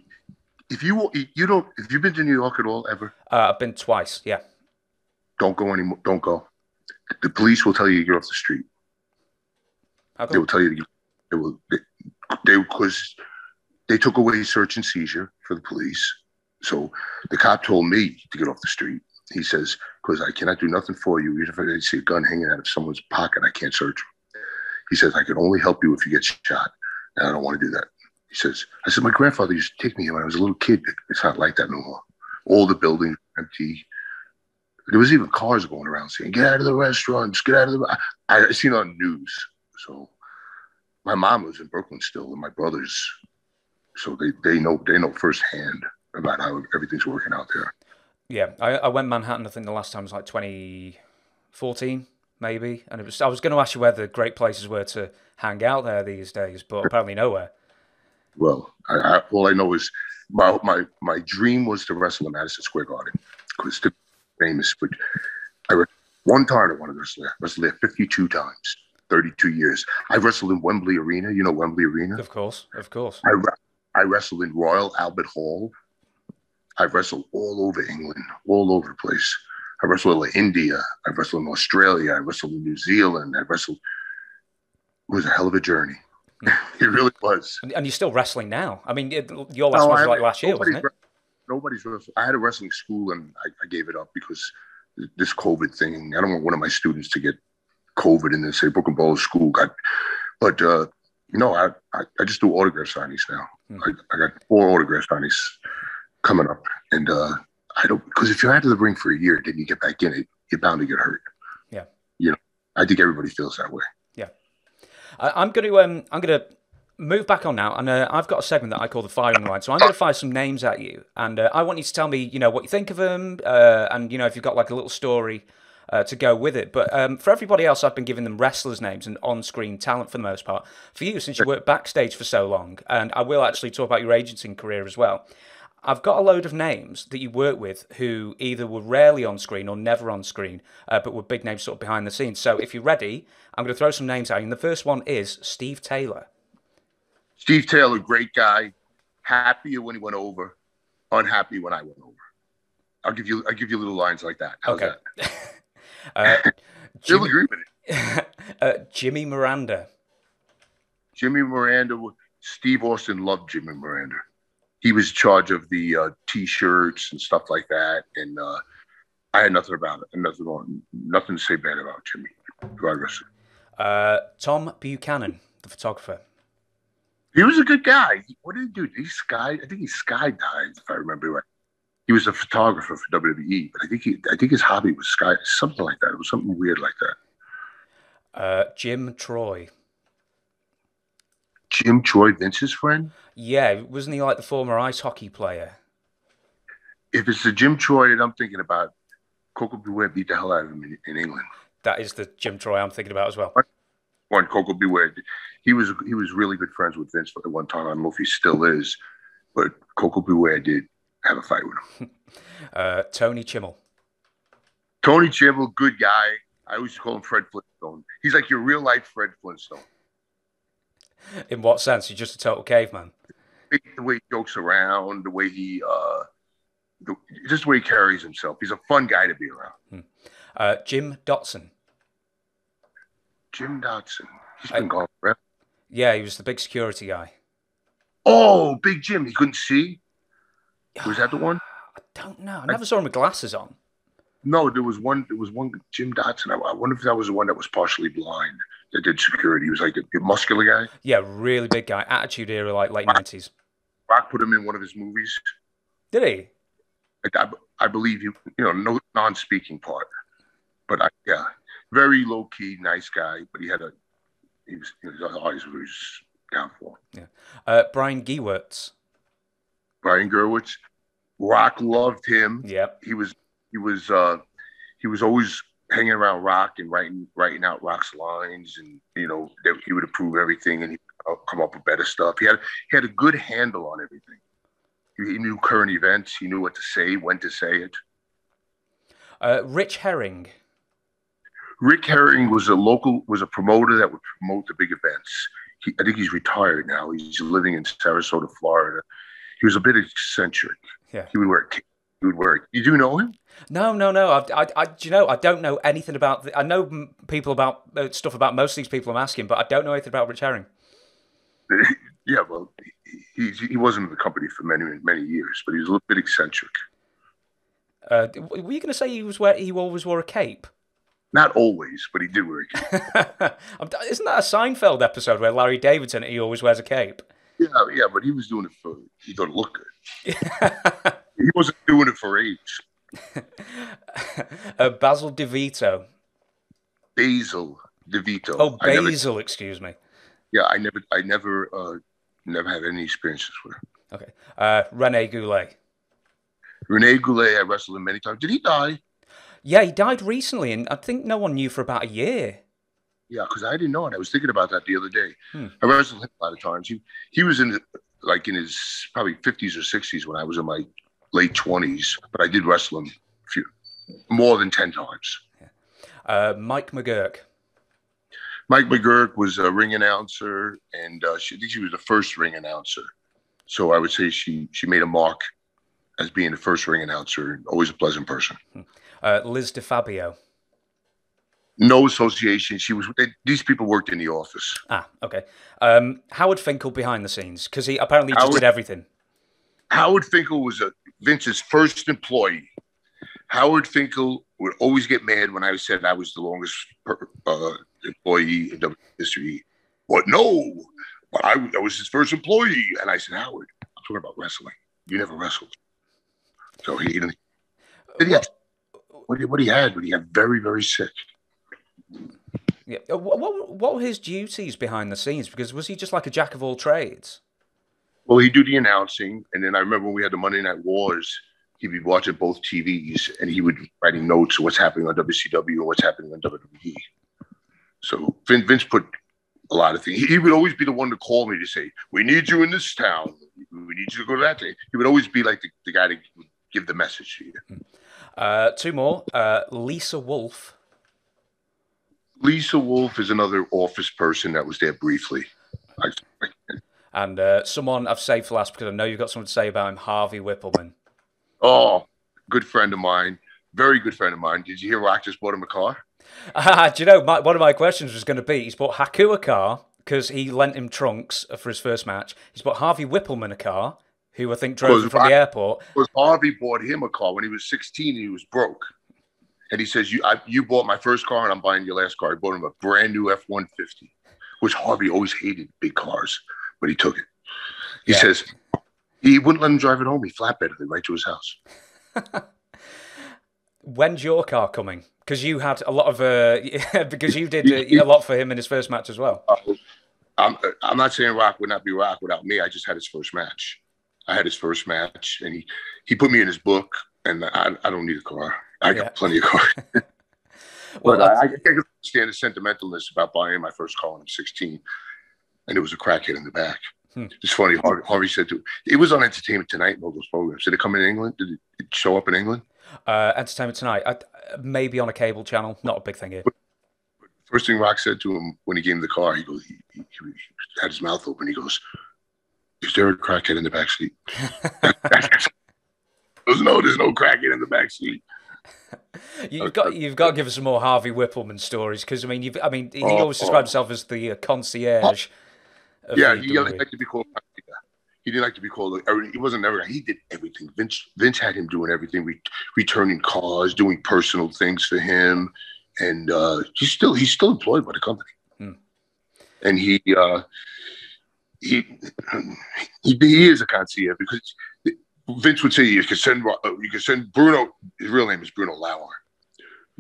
if you you don't, if you've been to New York at all ever? Uh, I've been twice. Yeah. Don't go anymore. Don't go. The police will tell you to get off the street. They will tell you to get. They will. They because they, they took away search and seizure for the police. So the cop told me to get off the street. He says, because I cannot do nothing for you. Even if I see a gun hanging out of someone's pocket, I can't search. He says, I can only help you if you get shot. And I don't want to do that. He says, I said, my grandfather used to take me here when I was a little kid. It's not like that no more. All the buildings empty. There was even cars going around saying, get out of the restaurants, get out of the... I, I seen on news. So my mom was in Brooklyn still and my brothers. So they, they know they know firsthand about how everything's working out there. Yeah, I, I went Manhattan, I think the last time was like 2014 maybe. And it was I was going to ask you where the great places were to hang out there these days, but apparently nowhere. Well, I, I, all I know is my my my dream was to wrestle in Madison Square Garden because it's famous. But I one time I wanted to wrestle there. Wrestled there 52 times, 32 years. I wrestled in Wembley Arena. You know Wembley Arena. Of course, of course. I I wrestled in Royal Albert Hall. I've wrestled all over England, all over the place. I wrestled in India. I wrestled in Australia. I wrestled in New Zealand. I wrestled. It was a hell of a journey. Hmm. (laughs) it really was. And, and, you're still wrestling now. I mean, it, your last no, was like last year, wasn't it? Nobody's wrestling. I had a wrestling school and I, I, gave it up because this COVID thing. I don't want one of my students to get COVID and then say Brooklyn Bowls School got. But uh, no, I, I, I just do autograph signings now. Hmm. I, I got four autograph signings coming up, and uh, I don't because if you're out of the ring for a year, then you get back in it, you're bound to get hurt. Yeah, you know, I think everybody feels that way. Yeah, I'm going to um, I'm going to move back on now, and uh, I've got a segment that I call the firing line. So I'm going to fire some names at you, and uh, I want you to tell me, you know, what you think of them, uh, and you know, if you've got like a little story. Uh, to go with it, but um, for everybody else, I've been giving them wrestlers' names and on-screen talent for the most part. For you, since you worked backstage for so long, and I will actually talk about your agenting career as well. I've got a load of names that you work with who either were rarely on screen or never on screen, uh, but were big names sort of behind the scenes. So if you're ready, I'm going to throw some names out. And the first one is Steve Taylor. Steve Taylor, great guy. Happier when he went over, unhappy when I went over. I'll give you I'll give you little lines like that. How's okay. that? (laughs) uh, (laughs) Jimmy, agree with it. (laughs) uh, Jimmy Miranda. Jimmy Miranda. Steve Austin loved Jimmy Miranda he was in charge of the uh, t-shirts and stuff like that. And uh, I had nothing about it, nothing on, nothing to say bad about Jimmy. Uh, Tom Buchanan, the photographer. He was a good guy. What did he do? Did he sky? I think he skydived, if I remember right. He was a photographer for WWE, but I think he, I think his hobby was sky, something like that. It was something weird like that. Uh, Jim Troy. Jim Troy, Vince's friend? Yeah, wasn't he like the former ice hockey player? If it's the Jim Troy that I'm thinking about, Koko B. Ware beat the hell out of him in, in, England. That is the Jim Troy I'm thinking about as well. One Koko B. Ware, he was he was really good friends with Vince at one time. I don't know if he still is, but Koko B. Ware did have a fight with him. (laughs) uh, Tony Chimel. Tony Chimel, good guy. I always call him Fred Flintstone. He's like your real life Fred Flintstone. In what sense? You're just a total caveman. The way he jokes around, the way he, uh, the, just the way he carries himself. He's a fun guy to be around. Hmm. Uh, Jim Dotson. Jim Dotson. He's been I, gone forever. Yeah, he was the big security guy. Oh, Big Jim. He couldn't see. (sighs) Was that the one? I don't know. I never I, saw him with glasses on. No, there was one. There was one Jim Dotson. I, I wonder if that was the one that was partially blind that did security. He was like a, a muscular guy. Yeah, really big guy. Attitude era, like late nineties. Rock put him in one of his movies. Did he? I, I believe you. You know, no non-speaking part, but I, yeah, very low key, nice guy. But he had a he was his eyes downfall. Yeah, uh, Brian Gewirtz. Brian Gewirtz. Rock loved him. Yep. He was he was uh he was always hanging around Rock and writing writing out Rock's lines, and you know he would approve everything and he come up with better stuff. He had he had a good handle on everything. He knew current events. He knew what to say, when to say it. Uh, Rich Herring. Rick Herring was a local was a promoter that would promote the big events. He, I think he's retired now. He's living in Sarasota, Florida. He was a bit eccentric. Yeah. He would wear he would wear. You do know him? No, no, no. I, I, I you know, I don't know anything about. The, I know people about uh, stuff about most of these people I'm asking, but I don't know anything about Rich Herring. (laughs) yeah, well, he, he wasn't in the company for many many years, but he was a little bit eccentric. Uh, were you going to say he was where he always wore a cape? Not always, but he did wear a cape. (laughs) Isn't that a Seinfeld episode where Larry Davidson he always wears a cape? Yeah, yeah, but he was doing it for he thought it looked good. (laughs) he wasn't doing it for age. (laughs) uh, Basil DeVito. Basil DeVito. Oh, Basil, never, excuse me. Yeah, I never, I never, uh, never had any experiences with her. Okay. Uh, Rene Goulet. Rene Goulet, I wrestled him many times. Did he die? Yeah, he died recently, and I think no one knew for about a year. Yeah, because I didn't know it. I was thinking about that the other day. Hmm. I wrestled him a lot of times. He he was in like in his probably fifties or sixties when I was in my late twenties, but I did wrestle him a few more than ten times. Yeah. Uh, Mike McGuirk. Mike McGuirk was a ring announcer, and uh, she, I think she was the first ring announcer. So I would say she she made a mark as being the first ring announcer. Always a pleasant person. Hmm. Uh, Liz DeFabio. No association. She was. They, these people worked in the office. Ah, okay. Um, Howard Finkel behind the scenes because he apparently just Howard, did everything. Howard Finkel was a, Vince's first employee. Howard Finkel would always get mad when I said I was the longest per, uh, employee in W history. But no, but I, I was his first employee, and I said, Howard, I'm talking about wrestling. You never wrestled, so he didn't. Did he what, what he had, but he got very, very sick. Yeah. What, what, what were his duties behind the scenes? Because was he just like a jack of all trades? Well, he'd do the announcing, and then I remember when we had the Monday Night Wars, he'd be watching both TVs, and he would be writing notes of what's happening on WCW and what's happening on WWE. So Vince, Vince put a lot of things. He, he would always be the one to call me to say, "We need you in this town. We need you to go to that day." He would always be like the, the guy to give the message to you. Uh, two more. Uh, Lisa Wolf. Lisa Wolf is another office person that was there briefly. And uh, someone I've saved for last because I know you've got something to say about him, Harvey Wippleman. Oh, good friend of mine. Very good friend of mine. Did you hear Rock just bought him a car? Uh, do you know, my, one of my questions was going to be he's bought Haku a car because he lent him trunks for his first match. He's bought Harvey Wippleman a car who I think drove him from the airport. Because Harvey bought him a car when he was 16 and he was broke. And he says, "You I, you bought my first car and I'm buying your last car." I bought him a brand new F-150, which Harvey always hated big cars, but he took it. He yeah. says he wouldn't let him drive it home. He flatbedded it right to his house. (laughs) When's your car coming? Because you had a lot of uh, (laughs) because you did uh, a lot for him in his first match as well. Uh, I'm I'm not saying Rock would not be Rock without me. I just had his first match. I had his first match, and he he put me in his book, and I, I don't need a car. I got yeah. plenty of cars. (laughs) well, but I, I can understand the sentimentalness about buying my first car when I'm 16, and it was a crackhead in the back. Hmm. It's funny. Harvey, Harvey, said to it was on Entertainment Tonight. All those programs. Did it come in England? Did it show up in England? Uh, Entertainment Tonight. I, maybe on a cable channel. Not a big thing here. But, first thing Rock said to him when he gave him the car, he goes, he, he, he had his mouth open. He goes, is there a crackhead in the back seat? (laughs) there's no, there's no crackhead in the back seat. (laughs) You've got you've got to give us some more Harvey Wippleman stories because I mean you've I mean he oh, always described oh. himself as the uh, concierge. Yeah, he didn't like to be called. He didn't like to be called. He wasn't never. He did everything. Vince Vince had him doing everything. Re, returning cars, doing personal things for him, and uh, he's still he's still employed by the company. Hmm. And he uh, he, he, he is a concierge because Vince would say you can send uh, you can send Bruno. His real name is Bruno Lauer.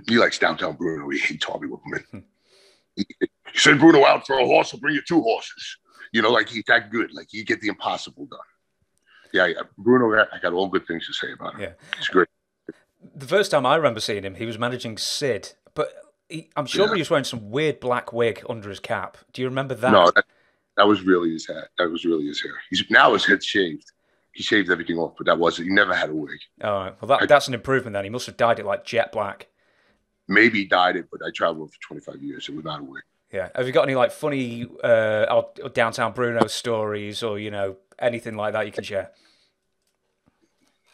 He likes downtown Bruno. He hates Harvey Wippleman. Hmm. He, send Bruno out for a horse. He'll bring you two horses. You know, like he's that good. Like he get the impossible done. Yeah, yeah. Bruno, I got all good things to say about him. Yeah, he's great. The first time I remember seeing him, he was managing Sid, but he, I'm sure yeah. he was wearing some weird black wig under his cap. Do you remember that? No, that, that was really his hat. That was really his hair. He's now his head shaved. He shaved everything off, but that wasn't. He never had a wig. All right. Well, that, I, that's an improvement then. He must have dyed it like jet black. Maybe he dyed it, but I traveled for 25 years. It was not a wig. Yeah. Have you got any like funny uh, downtown Bruno stories, or you know anything like that you can share?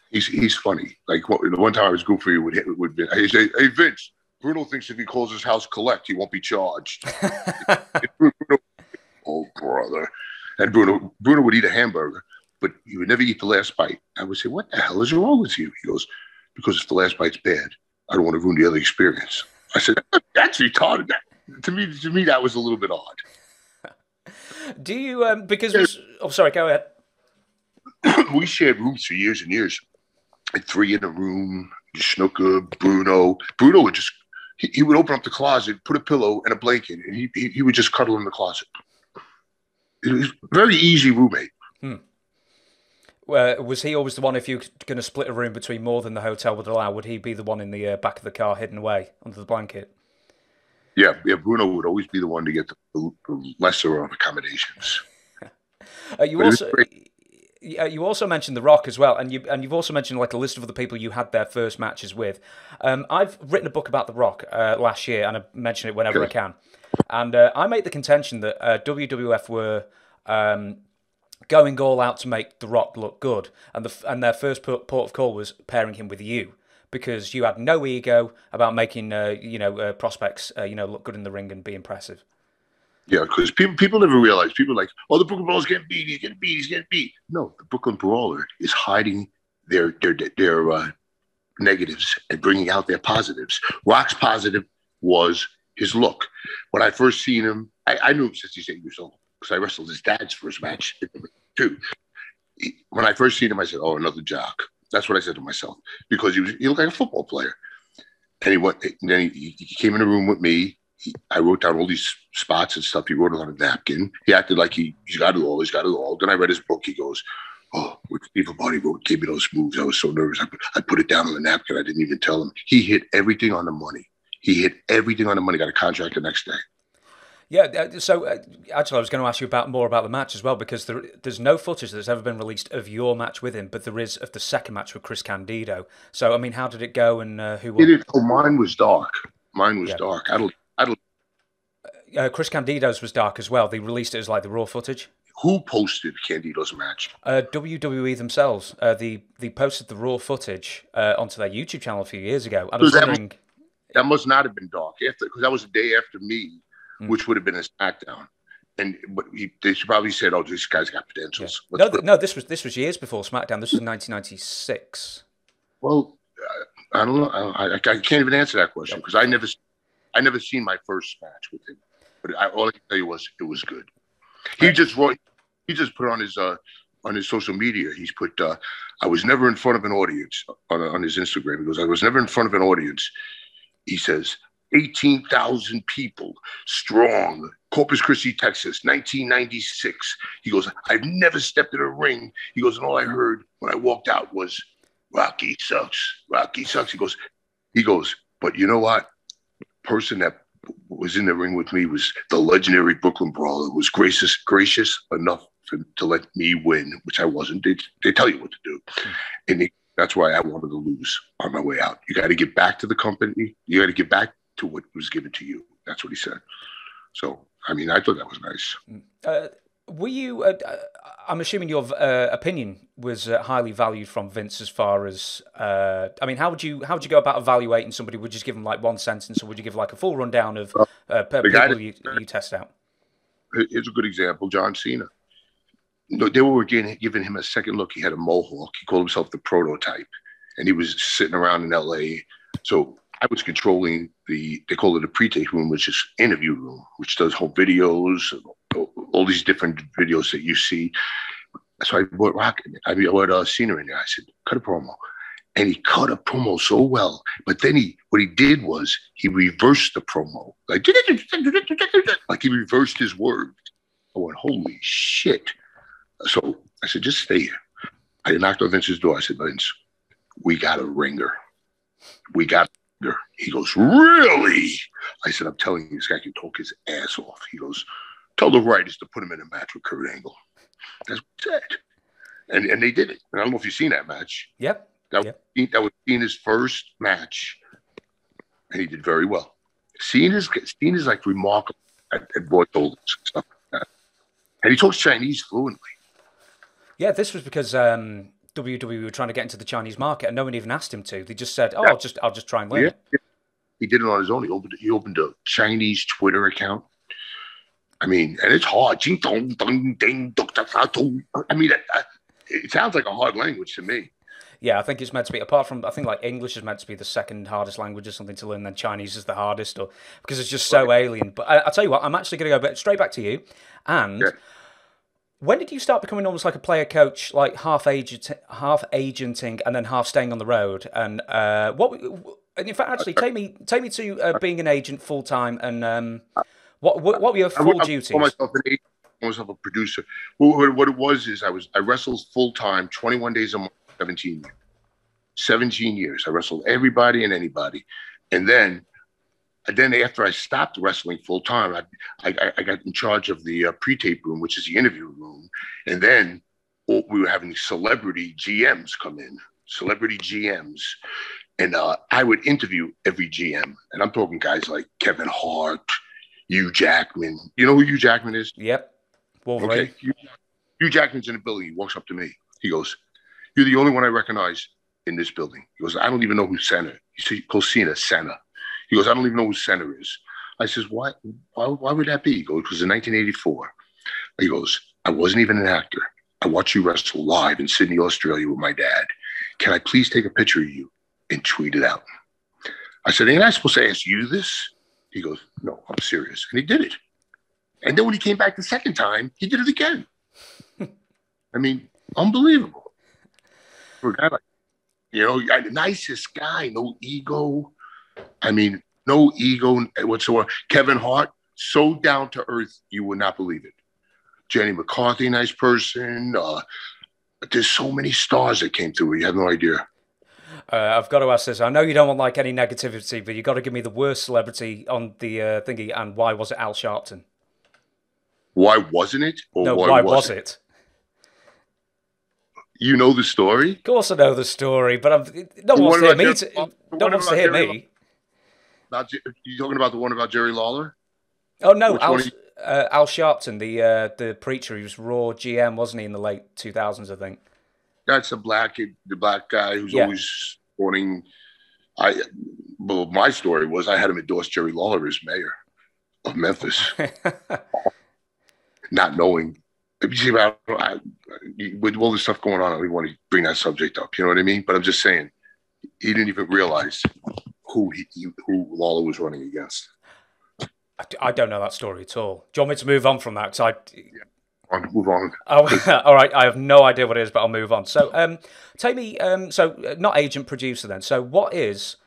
He's he's funny. Like what, the one time I was goofy would hit would be, hey, say, hey Vince, Bruno thinks if he calls his house collect, he won't be charged. Bruno (laughs) oh brother. And Bruno Bruno would eat a hamburger, but he would never eat the last bite. I would say, What the hell is wrong with you? He goes, Because if the last bite's bad, I don't want to ruin the other experience. I said, That's retarded. That, to me, to me, that was a little bit odd. (laughs) Do you um because yeah. oh sorry, go ahead. (clears throat) we shared rooms for years and years. Three in a room, Snooker, Bruno. Bruno would just he, he, would open up the closet, put a pillow and a blanket, and he, he, he would just cuddle in the closet. It was very easy roommate. Hmm. Uh, was he always the one? If you're going to split a room between more than the hotel would allow, would he be the one in the uh, back of the car, hidden away under the blanket? Yeah, yeah. Bruno would always be the one to get the, the lesser of accommodations. (laughs) Uh, you also uh, you also mentioned The Rock as well, and you and you've also mentioned like a list of the people you had their first matches with. Um, I've written a book about The Rock uh, last year, and I mention it whenever I can. And uh, I make the contention that uh, WWF were um, going all out to make The Rock look good, and the and their first port, of call was pairing him with you because you had no ego about making uh, you know uh, prospects you know look good in the ring and be impressive. Yeah, because people people never realize. People like, oh, the Brooklyn Brawler's getting beat. He's getting beat. He's getting beat. No, the Brooklyn Brawler is hiding their their their uh, negatives and bringing out their positives. Rock's positive was his look. When I first seen him, I, I knew him since he's eight years old because I wrestled his dad's first match too. When I first seen him, I said, "Oh, another jock." That's what I said to myself because he was he looked like a football player. And he went. And then he, he came in the room with me he, I wrote down all these spots and stuff. He wrote it on a napkin. He acted like he, he's got it all. He's got it all. Then I read his book. He goes, Oh, with Steve Body wrote, gave me those moves. I was so nervous. I put, I put it down on the napkin. I didn't even tell him. He hit everything on the money. He hit everything on the money. Got a contract the next day. Yeah, uh, so uh, actually, I was going to ask you about more about the match as well because there, there's no footage that's ever been released of your match with him, but there is of the second match with Chris Candido. So, I mean, how did it go and uh, who won? It, oh, mine was dark. Mine was yeah. dark. I don't. I don't uh, Chris Candido's was dark as well. They released it as like the raw footage. Who posted Candido's match? Uh, WWE themselves. Uh, they they posted the raw footage uh, onto their YouTube channel a few years ago. I was that wondering. Must, that must not have been dark after because that was the day after me, mm. which would have been a SmackDown. And but he, they probably said, "Oh, this guy's got potentials." Yeah. No, no, this was this was years before SmackDown. This was 1996. Well, uh, I don't know. I, I, can't even answer that question because I never, I never seen my first match with him. But I, all I can tell you was it was good. He just wrote, he just put on his uh, on his social media. He's put, uh, I was never in front of an audience on, on his Instagram. He goes, I was never in front of an audience. He says, 18,000 people strong, Corpus Christi, Texas, 1996. He goes, I've never stepped in a ring. He goes, and all I heard when I walked out was, Rocky sucks. Rocky sucks. He goes, he goes, but you know what? Person that was in the ring with me was the legendary Brooklyn Brawler. Was gracious gracious enough to, to let me win, which I wasn't. They, they tell you what to do, and that's why I wanted to lose on my way out. You got to get back to the company. You got to get back to what was given to you. That's what he said. So I mean, I thought that was nice. Uh, were you? Uh, uh, I'm assuming your uh, opinion was uh, highly valued from Vince. As far as, uh, I mean, how would you how would you go about evaluating somebody? Would you just give them like one sentence, or would you give like a full rundown of uh, people you, you test out? Here's a good example: John Cena. No, they were giving, giving him a second look. He had a mohawk. He called himself the prototype, and he was sitting around in L.A. So I was controlling the they call it a pre-tape room, which is interview room, which does whole videos, all these different videos that you see. So I brought Rock, I brought uh, Cena in there. I said, cut a promo. And he cut a promo so well. But then he, what he did was he reversed the promo. Like, like he reversed his words. I went, holy shit. So I said, just stay here. I knocked on Vince's door. I said, Vince, we got a ringer. We got ringer. He goes, really? I said, I'm telling you, this guy can talk his ass off. He goes, Tell the writers to put him in a match with Kurt Angle. That's what said. And and they did it. And I don't know if you've seen that match. Yep. That, yep. Was, that was Cena's first match. And he did very well. Cena's, Cena's like remarkable at, at shoulders and stuff like that. And he talks Chinese fluently. Yeah, this was because um, WWE were trying to get into the Chinese market, and no one even asked him to. They just said, "Oh, yeah. I'll just I'll just try and learn." Yeah. He did it on his own. He opened he opened a Chinese Twitter account I mean, and it's hard. I mean, uh, uh, it sounds like a hard language to me. Yeah, I think it's meant to be. Apart from, I think like English is meant to be the second hardest language or something to learn. Then Chinese is the hardest, or because it's just so right. alien. But uh, I, will tell you what, I'm actually going to go straight back to you. And yeah. When did you start becoming almost like a player coach, like half agent, half agenting, and then half staying on the road? And uh, what? And in fact, actually, take me take me to uh, being an agent full time and. Um, what, what, what were your full I, duties? I call myself an agent. myself a producer. What, what it was is I was I wrestled full time, 21 days a month, 17 years. 17 years. I wrestled everybody and anybody. And then and then after I stopped wrestling full time, I, I, I got in charge of the uh, pre-tape room, which is the interview room. And then oh, we were having celebrity GMs come in, celebrity GMs. And uh, I would interview every GM. And I'm talking guys like Kevin Hart, Hugh Jackman. You know who Hugh Jackman is? Yep. Wolverine. Okay. Hugh, Hugh Jackman's in the building. He walks up to me. He goes, You're the only one I recognize in this building. He goes, I don't even know who Senna. He goes, Cena, Senna. He goes, I don't even know who Center is. I says, why, why, why would that be? He goes, because in 1984, he goes, I wasn't even an actor. I watched you wrestle live in Sydney, Australia with my dad. Can I please take a picture of you and tweet it out? I said, Ain't I supposed to ask you this? He goes, No, I'm serious. And he did it. And then when he came back the second time, he did it again. I mean, unbelievable. For a guy like, you know, the nicest guy, no ego. I mean, no ego whatsoever. Kevin Hart, so down to earth, you would not believe it. Jenny McCarthy, nice person. Uh, there's so many stars that came through. You have no idea. Uh, I've got to ask this. I know you don't want like any negativity, but you got to give me the worst celebrity on the uh, thingy. And why was it Al Sharpton? Why wasn't it? no, why, why was it? it? You know the story. Of course, I know the story, but I'm, no one wants to hear me. To, no one wants to hear me. Not, you talking about the one about Jerry Lawler? Oh no, Al, uh, Al Sharpton, the uh, the preacher. He was Raw GM, wasn't he, in the late two thousands? I think. That's a black the black guy who's yeah. always wanting. I well, my story was I had him endorse Jerry Lawler as mayor of Memphis, (laughs) not knowing. You see, I, I, with all this stuff going on, I don't even want to bring that subject up. You know what I mean? But I'm just saying, he didn't even realize who he, who Lawler was running against. I, don't know that story at all. Do you want me to move on from that? Because I. Yeah. On, move on. (laughs) Oh, (laughs) all right. I have no idea what it is, but I'll move on. So, um, take me. Um, so, uh, not agent producer then. So, what is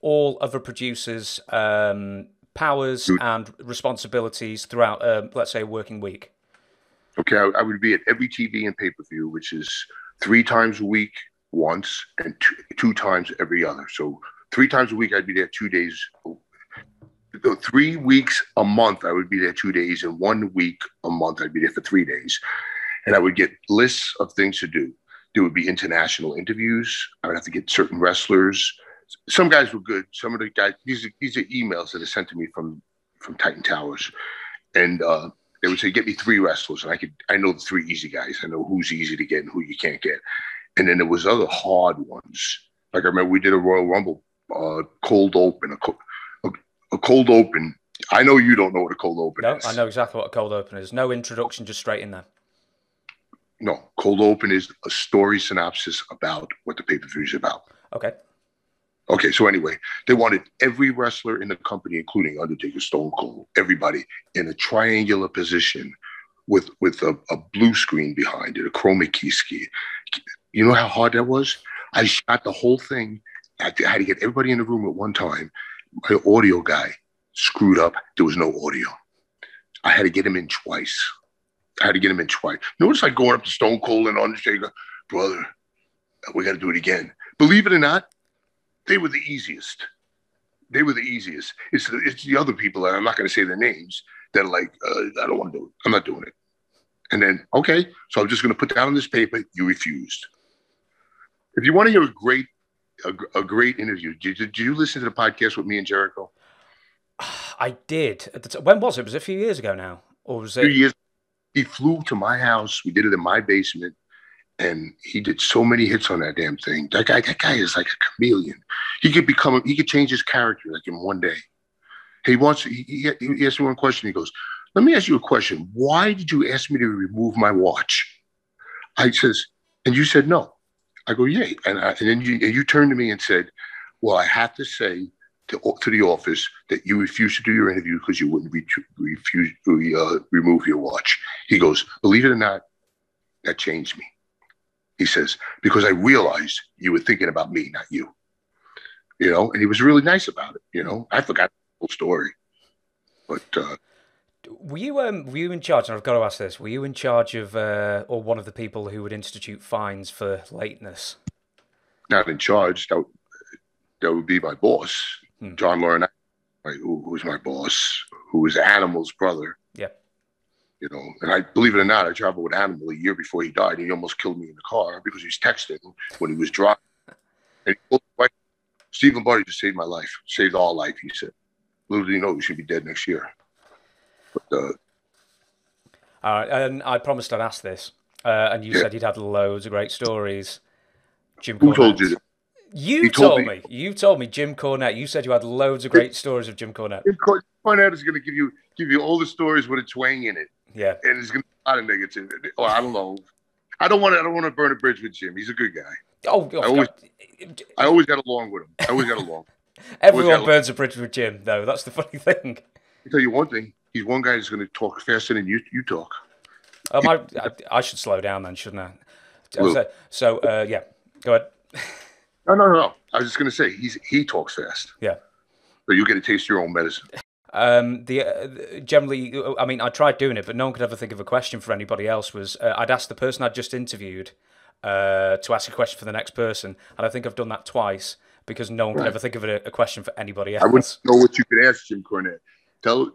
all of a producer's um, powers and responsibilities throughout, um, let's say, a working week? Okay, I, I would be at every TV and pay per view, which is three times a week, once, and two, two times every other. So three times a week, I'd be there two days. Three weeks a month, I would be there two days, and one week a month, I'd be there for three days. And I would get lists of things to do. There would be international interviews. I would have to get certain wrestlers. Some guys were good. Some of the guys, these are, these are emails that are sent to me from from Titan Towers, and uh, they would say, "Get me three wrestlers," and I could I know the three easy guys. I know who's easy to get and who you can't get. And then there was other hard ones. Like I remember we did a Royal Rumble uh, cold open, a, a, a, cold open. I know you don't know what a cold open is. no, is. I know exactly what a cold open is. No introduction, just straight in there. No, cold open is a story synopsis about what the pay per view is about. Okay. Okay, so anyway, they wanted every wrestler in the company, including Undertaker, Stone Cold, everybody, in a triangular position with with a, a blue screen behind it, a chroma key ski. You know how hard that was? I shot the whole thing I had to get everybody in the room at one time. My audio guy screwed up. There was no audio. I had to get him in twice. I had to get him in twice. Notice like going up to Stone Cold and Undertaker, brother, we got to do it again. Believe it or not, they were the easiest. They were the easiest. It's the, it's the other people, and I'm not going to say their names, that are like, uh, I don't want to do it. I'm not doing it. And then, okay, so I'm just going to put down on this paper, you refused. If you want to hear a great a, a great interview. Did, did you listen to the podcast with me and Jericho? (sighs) I did. When was it? Was it a few years ago now, or was it? A few years. He flew to my house. We did it in my basement, and he did so many hits on that damn thing. That guy, that guy is like a chameleon. He could become. He could change his character like in one day. He wants. He, he, he asked me one question. He goes, "Let me ask you a question. Why did you ask me to remove my watch?" I says, and you said no. I go, yeah. And, I, and then you, and you turned to me and said, well, I have to say to, to the office that you refused to do your interview because you wouldn't re- refuse uh, remove your watch. He goes, believe it or not, that changed me. He says, because I realized you were thinking about me, not you. You know, and he was really nice about it. You know, I forgot the whole story. But uh, Were you um were you in charge? And I've got to ask this: Were you in charge of uh, or one of the people who would institute fines for lateness? Not in charge. That would, that would be my boss, Hmm. John Laurinaitis, who, was my boss, who was Animal's brother. Yeah. You know, and I believe it or not, I traveled with Animal a year before he died. And he almost killed me in the car because he was texting when he was driving. And he told me, Stephen Buddy just saved my life, saved all life. He said, "Little do you know, we should be dead next year." Uh, All right, and I promised I'd ask this, uh, and you Yeah. said you'd had loads of great stories. Jim who Cornette. told you? That? You He told, told me. me. You told me Jim Cornette. You said you had loads of great stories of Jim Cornette. Jim Cor- Cornette is going to give you give you all the stories with a twang in it, Yeah. and it's going to be a lot of negative. Or I don't know. I don't want to. I don't want to burn a bridge with Jim. He's a good guy. Oh, oh, I always- God. I always got along with him. I always got along. (laughs) everyone got- burns a bridge with Jim, though. That's the funny (laughs) thing. I'll tell you one thing. He's one guy who's going to talk faster than you. You talk. Um, I, I, should slow down then, shouldn't I? So, so uh, yeah, go ahead. (laughs) No, no, no. I was just going to say he's he talks fast. Yeah. So you get to taste your own medicine. Um, the uh, generally, I mean, I tried doing it, but no one could ever think of a question for anybody else. Was uh, I'd ask the person I'd just interviewed uh, to ask a question for the next person, and I think I've done that twice because no one could ever think of a, a question for anybody else. I wouldn't know what you could ask Jim Cornette. Tell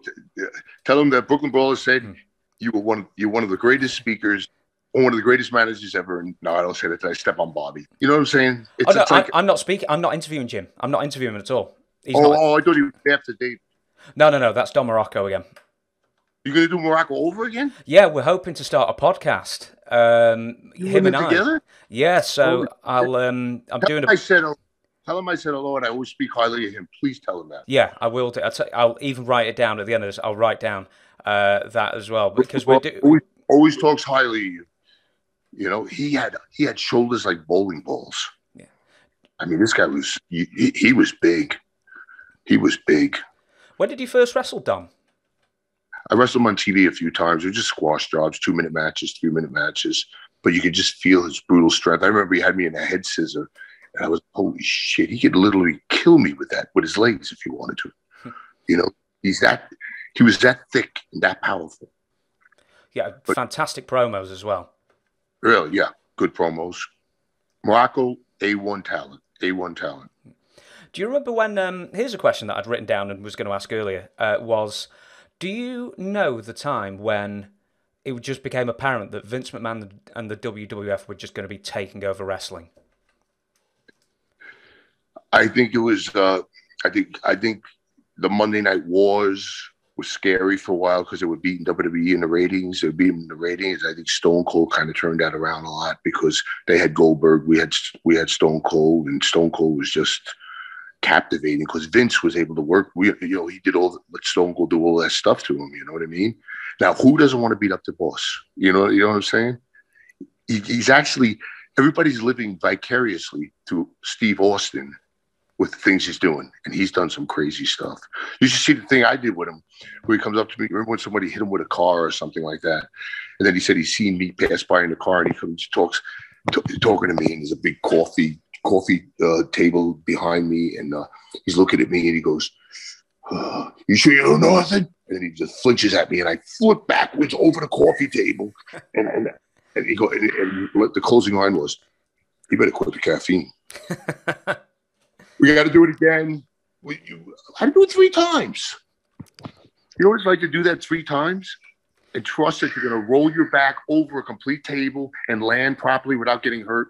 tell him that Brooklyn Brawler said Hmm. you were one you're one of the greatest speakers, one of the greatest managers ever. And no, I don't say that. I step on Bobby. You know what I'm saying? It's, Oh, no, it's like I, I'm not speaking. I'm not interviewing Jim. I'm not interviewing him at all. He's oh, not. oh, I thought you were after Dave. No, no, no. That's Don Muraco again. You're gonna do Muraco over again? Yeah, we're hoping to start a podcast. Um, You him and I. together? Yeah, so Oh, I'll um, I'm doing a I said hello. Tell him I said hello, and I always speak highly of him. Please tell him that. Yeah, I will. Do. I'll, t- I'll even write it down at the end of this. I'll write down uh, that as well because we're do- always, always talks highly of you. You know, he had he had shoulders like bowling balls. Yeah. I mean, this guy was he, he- he was big. He was big. when did you first wrestle, Dom? I wrestled him on TV a few times. It was just squash jobs, two minute matches, three minute matches. But you could just feel his brutal strength. I remember he had me in a head scissor, and I was holy shit. He could literally kill me with that with his legs if he wanted to. (laughs) you know, he's that he was that thick and that powerful. Yeah, But- fantastic promos as well. Really, yeah, good promos. Muraco, a one talent, a one talent. Do you remember when? Um, here's a question that I'd written down and was going to ask earlier. Uh, was do you know the time when it just became apparent that Vince McMahon and the WWF were just going to be taking over wrestling? I think it was. Uh, I think. I think the Monday Night Wars was scary for a while because it would beat WWE in the ratings. It would beat them in the ratings. I think Stone Cold kind of turned that around a lot because they had Goldberg, we had we had Stone Cold, and Stone Cold was just captivating because Vince was able to work. We, you know, he did all the, Stone Cold do all that stuff to him. You know what I mean? Now, who doesn't want to beat up the boss? You know, you know what I'm saying? He, he's actually everybody's living vicariously through Steve Austin with the things he's doing, and he's done some crazy stuff. You should see the thing I did with him, where he comes up to me. Remember when somebody hit him with a car or something like that, and then he said he's seen me pass by in the car, and he comes talks t- talking to me, and there's a big coffee coffee uh, table behind me, and uh, he's looking at me, and he goes, "You sure you don't know nothing?" And then he just flinches at me, and I flip backwards over the coffee table, and and, and he go, and, and the closing line was, "You better quit the caffeine." (laughs) we got to do it again. We, you, I do it three times. You always like to do that three times and trust that you're going to roll your back over a complete table and land properly without getting hurt.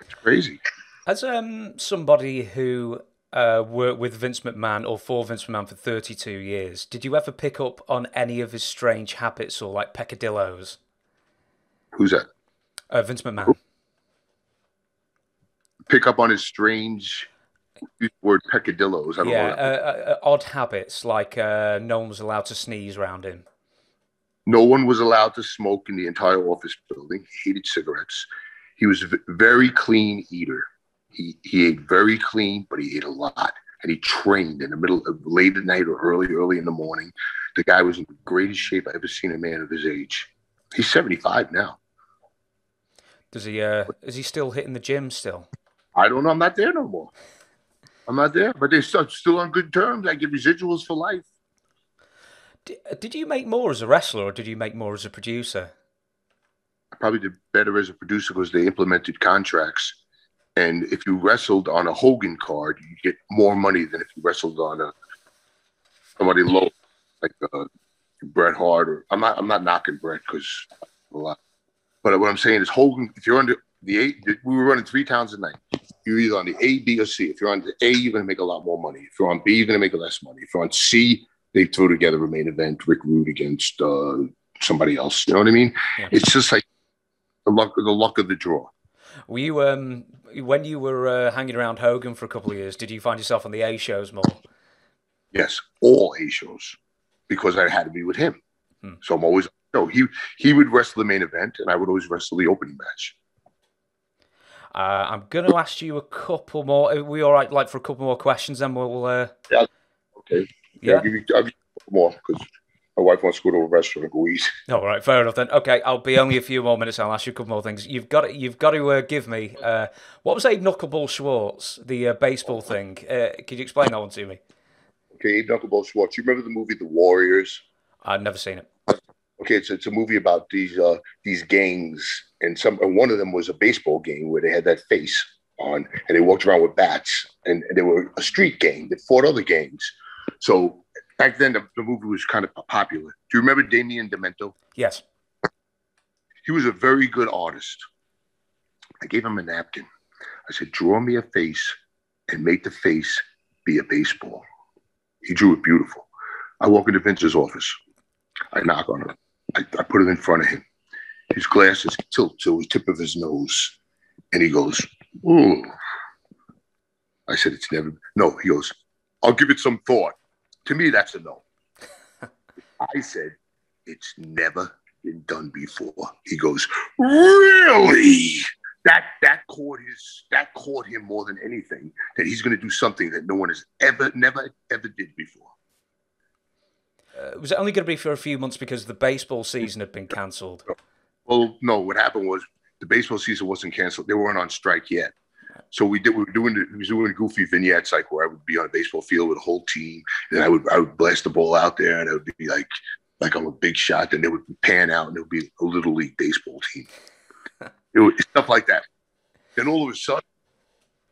It's crazy. As um somebody who uh, worked with Vince McMahon or for Vince McMahon for 32 years, did you ever pick up on any of his strange habits or like peccadillos? Who's that? Uh, Vince McMahon. Pick up on his strange word peccadillos. I don't Yeah, know. uh, uh, uh, odd habits like uh, no one was allowed to sneeze around him. No one was allowed to smoke in the entire office building. He hated cigarettes. He was a very clean eater. He he ate very clean, but he ate a lot. And he trained in the middle of late at night or early, early in the morning. The guy was in the greatest shape I ever seen a man of his age. He's 75 now. Does he? Uh, is he still hitting the gym still? I don't know. I'm not there no more. I'm not there, but they're still, still on good terms. I get residuals for life. Did you make more as a wrestler, or did you make more as a producer? I probably did better as a producer because they implemented contracts. And if you wrestled on a Hogan card, you get more money than if you wrestled on a somebody low, like uh, Bret Hart. Or I'm not I'm not knocking Bret because a lot, but what I'm saying is Hogan. If you're under the eight, we were running three towns a night. You're either on the A, B, or C. If you're on the A, you're going to make a lot more money. If you're on B, you're going to make less money. If you're on C, they throw together a main event, Rick Rude against uh, somebody else. You know what I mean? Yeah. It's just like the luck, the luck of the draw. Were you um when you were uh, hanging around Hogan for a couple of years? Did you find yourself on the A shows more? Yes, all A shows, because I had to be with him. Hmm. So I'm always no. He he would wrestle the main event, and I would always wrestle the opening match. Uh, I'm going to ask you a couple more. Are we all right, like for a couple more questions, then we'll. Uh... Yeah. Okay. Yeah. yeah. I'll give you, I'll give you more because my wife wants to go to a restaurant and go eat. (laughs) All right, fair enough then. Okay, I'll be only a few more minutes. I'll ask you a couple more things. You've got to, you've got to uh, give me uh, what was Abe Knuckleball Schwartz, the uh, baseball thing. Uh, can you explain that one to me? Okay, Abe Knuckleball Schwartz. You remember the movie The Warriors? I've never seen it. Okay, it's it's a movie about these uh, these gangs, and some and one of them was a baseball game where they had that face on, and they walked around with bats, and, and they were a street gang that fought other gangs. So back then, the, the movie was kind of popular. Do you remember Damien Demento? Yes. He was a very good artist. I gave him a napkin. I said, draw me a face and make the face be a baseball. He drew it beautiful. I walk into Vince's office. I knock on it. I, I put it in front of him. His glasses tilt to the tip of his nose. And he goes, Ooh. I said, It's never, no. He goes, I'll give it some thought. To me, that's a no. I said, It's never been done before. He goes, Really? That that caught his that caught him more than anything that he's going to do something that no one has ever never ever did before. Uh, was it only going to be for a few months because the baseball season had been cancelled? Well, no. What happened was the baseball season wasn't canceled. They weren't on strike yet. So we did. We were doing. We were doing goofy vignettes like where I would be on a baseball field with a whole team, and I would I would blast the ball out there, and it would be like like I'm a big shot. Then it would pan out, and it would be a little league baseball team. (laughs) it was, stuff like that. Then all of a sudden,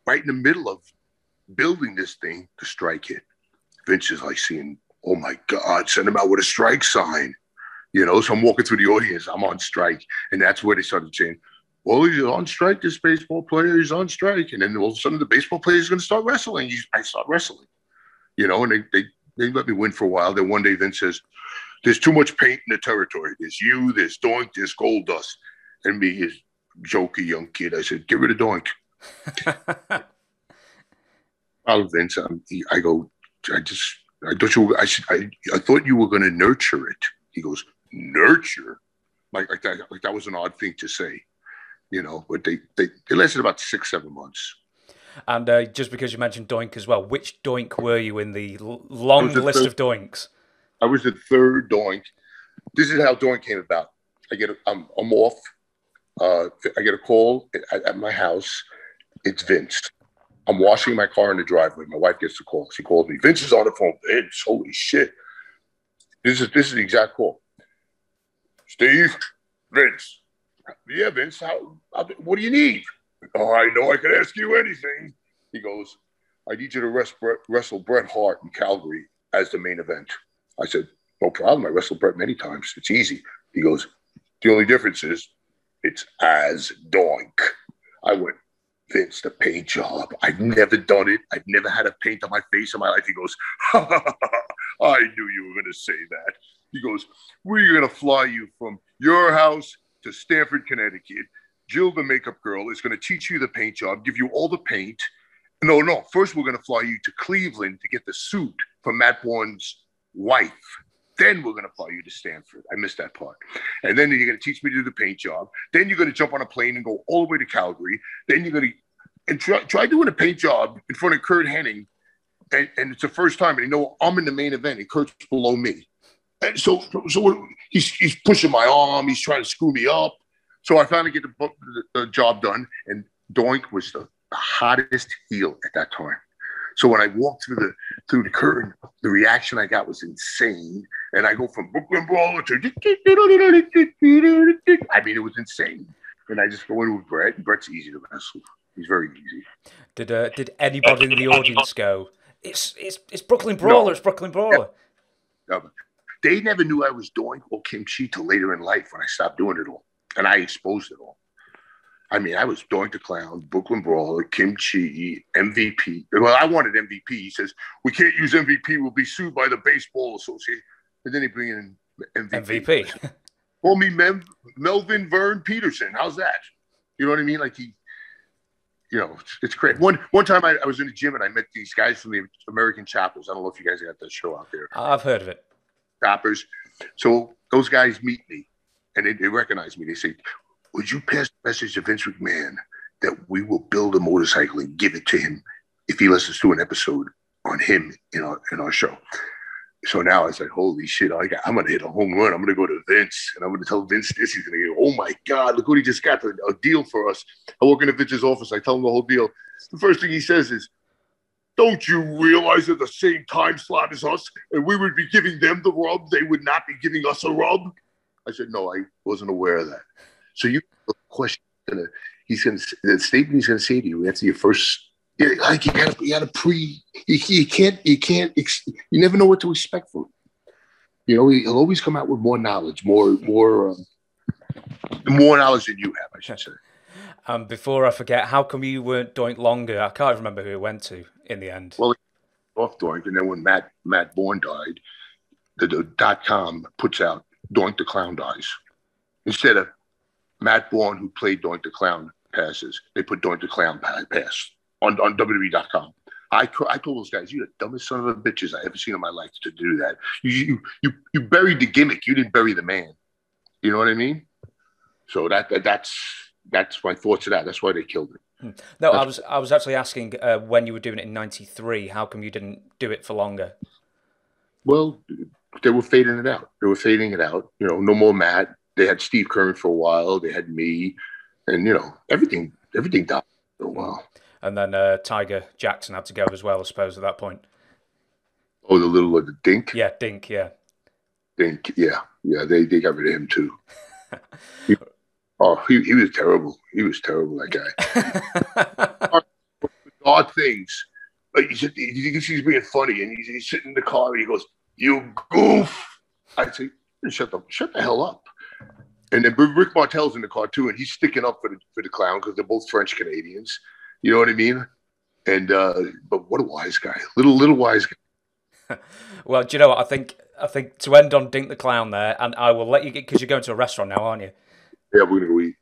right in the middle of building this thing, the strike hit. Vince is like seeing oh my God, send him out with a strike sign. You know, so I'm walking through the audience, I'm on strike. And that's where they started saying, well, he's on strike, this baseball player is on strike. And then all of a sudden the baseball player is going to start wrestling. I start wrestling, you know, and they, they, they let me win for a while. Then one day Vince says, there's too much paint in the territory. There's you, there's Doink, there's Gold Dust." And me, his jokey young kid, I said, get rid of Doink. (laughs) Of Vince, um, I'm, I go, I just I thought you. I, I, I thought you were going to nurture it. He goes, nurture, like like that. Like that was an odd thing to say, you know. But they they, they lasted about six seven months. And uh, just because you mentioned Doink as well, which Doink were you in the long the list third, of Doinks? I was the third Doink. This is how Doink came about. I get a, I'm I'm off. Uh, I get a call at, at my house. It's Vince. I'm washing my car in the driveway. My wife gets the call. She calls me. Vince is on the phone. Vince, holy shit. This is this is the exact call. Steve, Vince. Yeah, Vince. How, how, what do you need? Oh, I know I could ask you anything. He goes, I need you to rest, wrestle Bret Hart in Calgary as the main event. I said, no problem. I wrestled Bret many times. It's easy. He goes, the only difference is it's as Doink. I went, Vince, the paint job. I've never done it. I've never had a paint on my face in my life. He goes, (laughs) ha, ha, ha, I knew you were going to say that. He goes, We're going to fly you from your house to Stamford, Connecticut. Jill, the makeup girl, is going to teach you the paint job, give you all the paint. No, no. First, we're going to fly you to Cleveland to get the suit for Matt Borne's wife. Then we're going to fly you to Stamford. I missed that part. And then you're going to teach me to do the paint job. Then you're going to jump on a plane and go all the way to Calgary. Then you're going to and try, try doing a paint job in front of Curt Hennig. And, and it's the first time, and you know, I'm in the main event and Curt's below me. And so, so he's, he's pushing my arm. He's trying to screw me up. So I finally get the, the, the job done. And Doink was the hottest heel at that time. So when I walked through the through the curtain, the reaction I got was insane. And I go from Brooklyn Brawler to I mean, it was insane. And I just go in with Bret. Bret's easy to wrestle. He's very easy. Did uh, did anybody in the audience go? It's it's it's Brooklyn Brawler. No. It's Brooklyn Brawler. No, they never knew I was doing or Kim Chee till later in life when I stopped doing it all, and I exposed it all. I mean, I was Doink the Clown, Brooklyn Brawler, Kim Chee, MVP. Well, I wanted MVP. He says, we can't use MVP. We'll be sued by the Baseball Association. And then he bring in MVP. MVP. Call me Mem- Melvin Vern Peterson. How's that? You know what I mean? Like he, you know, it's, it's great. One one time I, I, was in the gym and I met these guys from the American Choppers. I don't know if you guys got that show out there. I've heard of it. Choppers. So those guys meet me and they, they recognize me. They say, would you pass the message to Vince McMahon that we will build a motorcycle and give it to him if he listens to an episode on him in our in our show? So now I said, holy shit, I got, I'm going to hit a home run. I'm going to go to Vince and I'm going to tell Vince this. He's going to go, oh my God, look what he just got, a, a deal for us. I walk into Vince's office. I tell him the whole deal. The first thing he says is, don't you realize they're the same time slot as us and we would be giving them the rub? They would not be giving us a rub? I said, no, I wasn't aware of that. So you question he's gonna the statement he's gonna say to you after your first like you gotta you gotta pre you, you can't you can't you never know what to expect from him. You know, he'll always come out with more knowledge, more more um, more knowledge than you have, I should say. Um, before I forget, how come you weren't doing longer? I can't remember who it went to in the end. Well, off Doink, and then when Matt Matt Borne died, the, the dot com puts out Doink the Clown dies instead of Matt Borne, who played Doink the Clown, passes. They put Doink the Clown pass on, on WWE.com. I, I told those guys, you're the dumbest son of a bitches I ever seen in my life to do that. You, you, you, you buried the gimmick. You didn't bury the man. You know what I mean? So that, that that's that's my thoughts of that. That's why they killed it. Hmm. No, I was I was actually asking uh, when you were doing it in '93. How come you didn't do it for longer? Well, they were fading it out. They were fading it out. You know, no more Matt they had Steve Keirn for a while. They had me, and you know everything. Everything died for a while. And then uh, Tiger Jackson had to go as well, I suppose, at that point. Oh, the little uh, the Dink. Yeah, Dink. Yeah. Dink. Yeah, yeah. They they got rid of him too. he, (laughs) oh, he, he was terrible. He was terrible. That guy. (laughs) Odd things. Like he, he thinks he's being funny, and he's, he's sitting in the car, and he goes, "You goof." I say, "Shut the shut the hell up." And then Rick Martel's in the car too, and he's sticking up for the for the clown because they're both French Canadians. You know what I mean? And uh, but what a wise guy, little little wise guy. (laughs) well, do you know what I think? I think to end on Dink the Clown there, and I will let you get because you're going to a restaurant now, aren't you? Yeah, we're gonna go eat.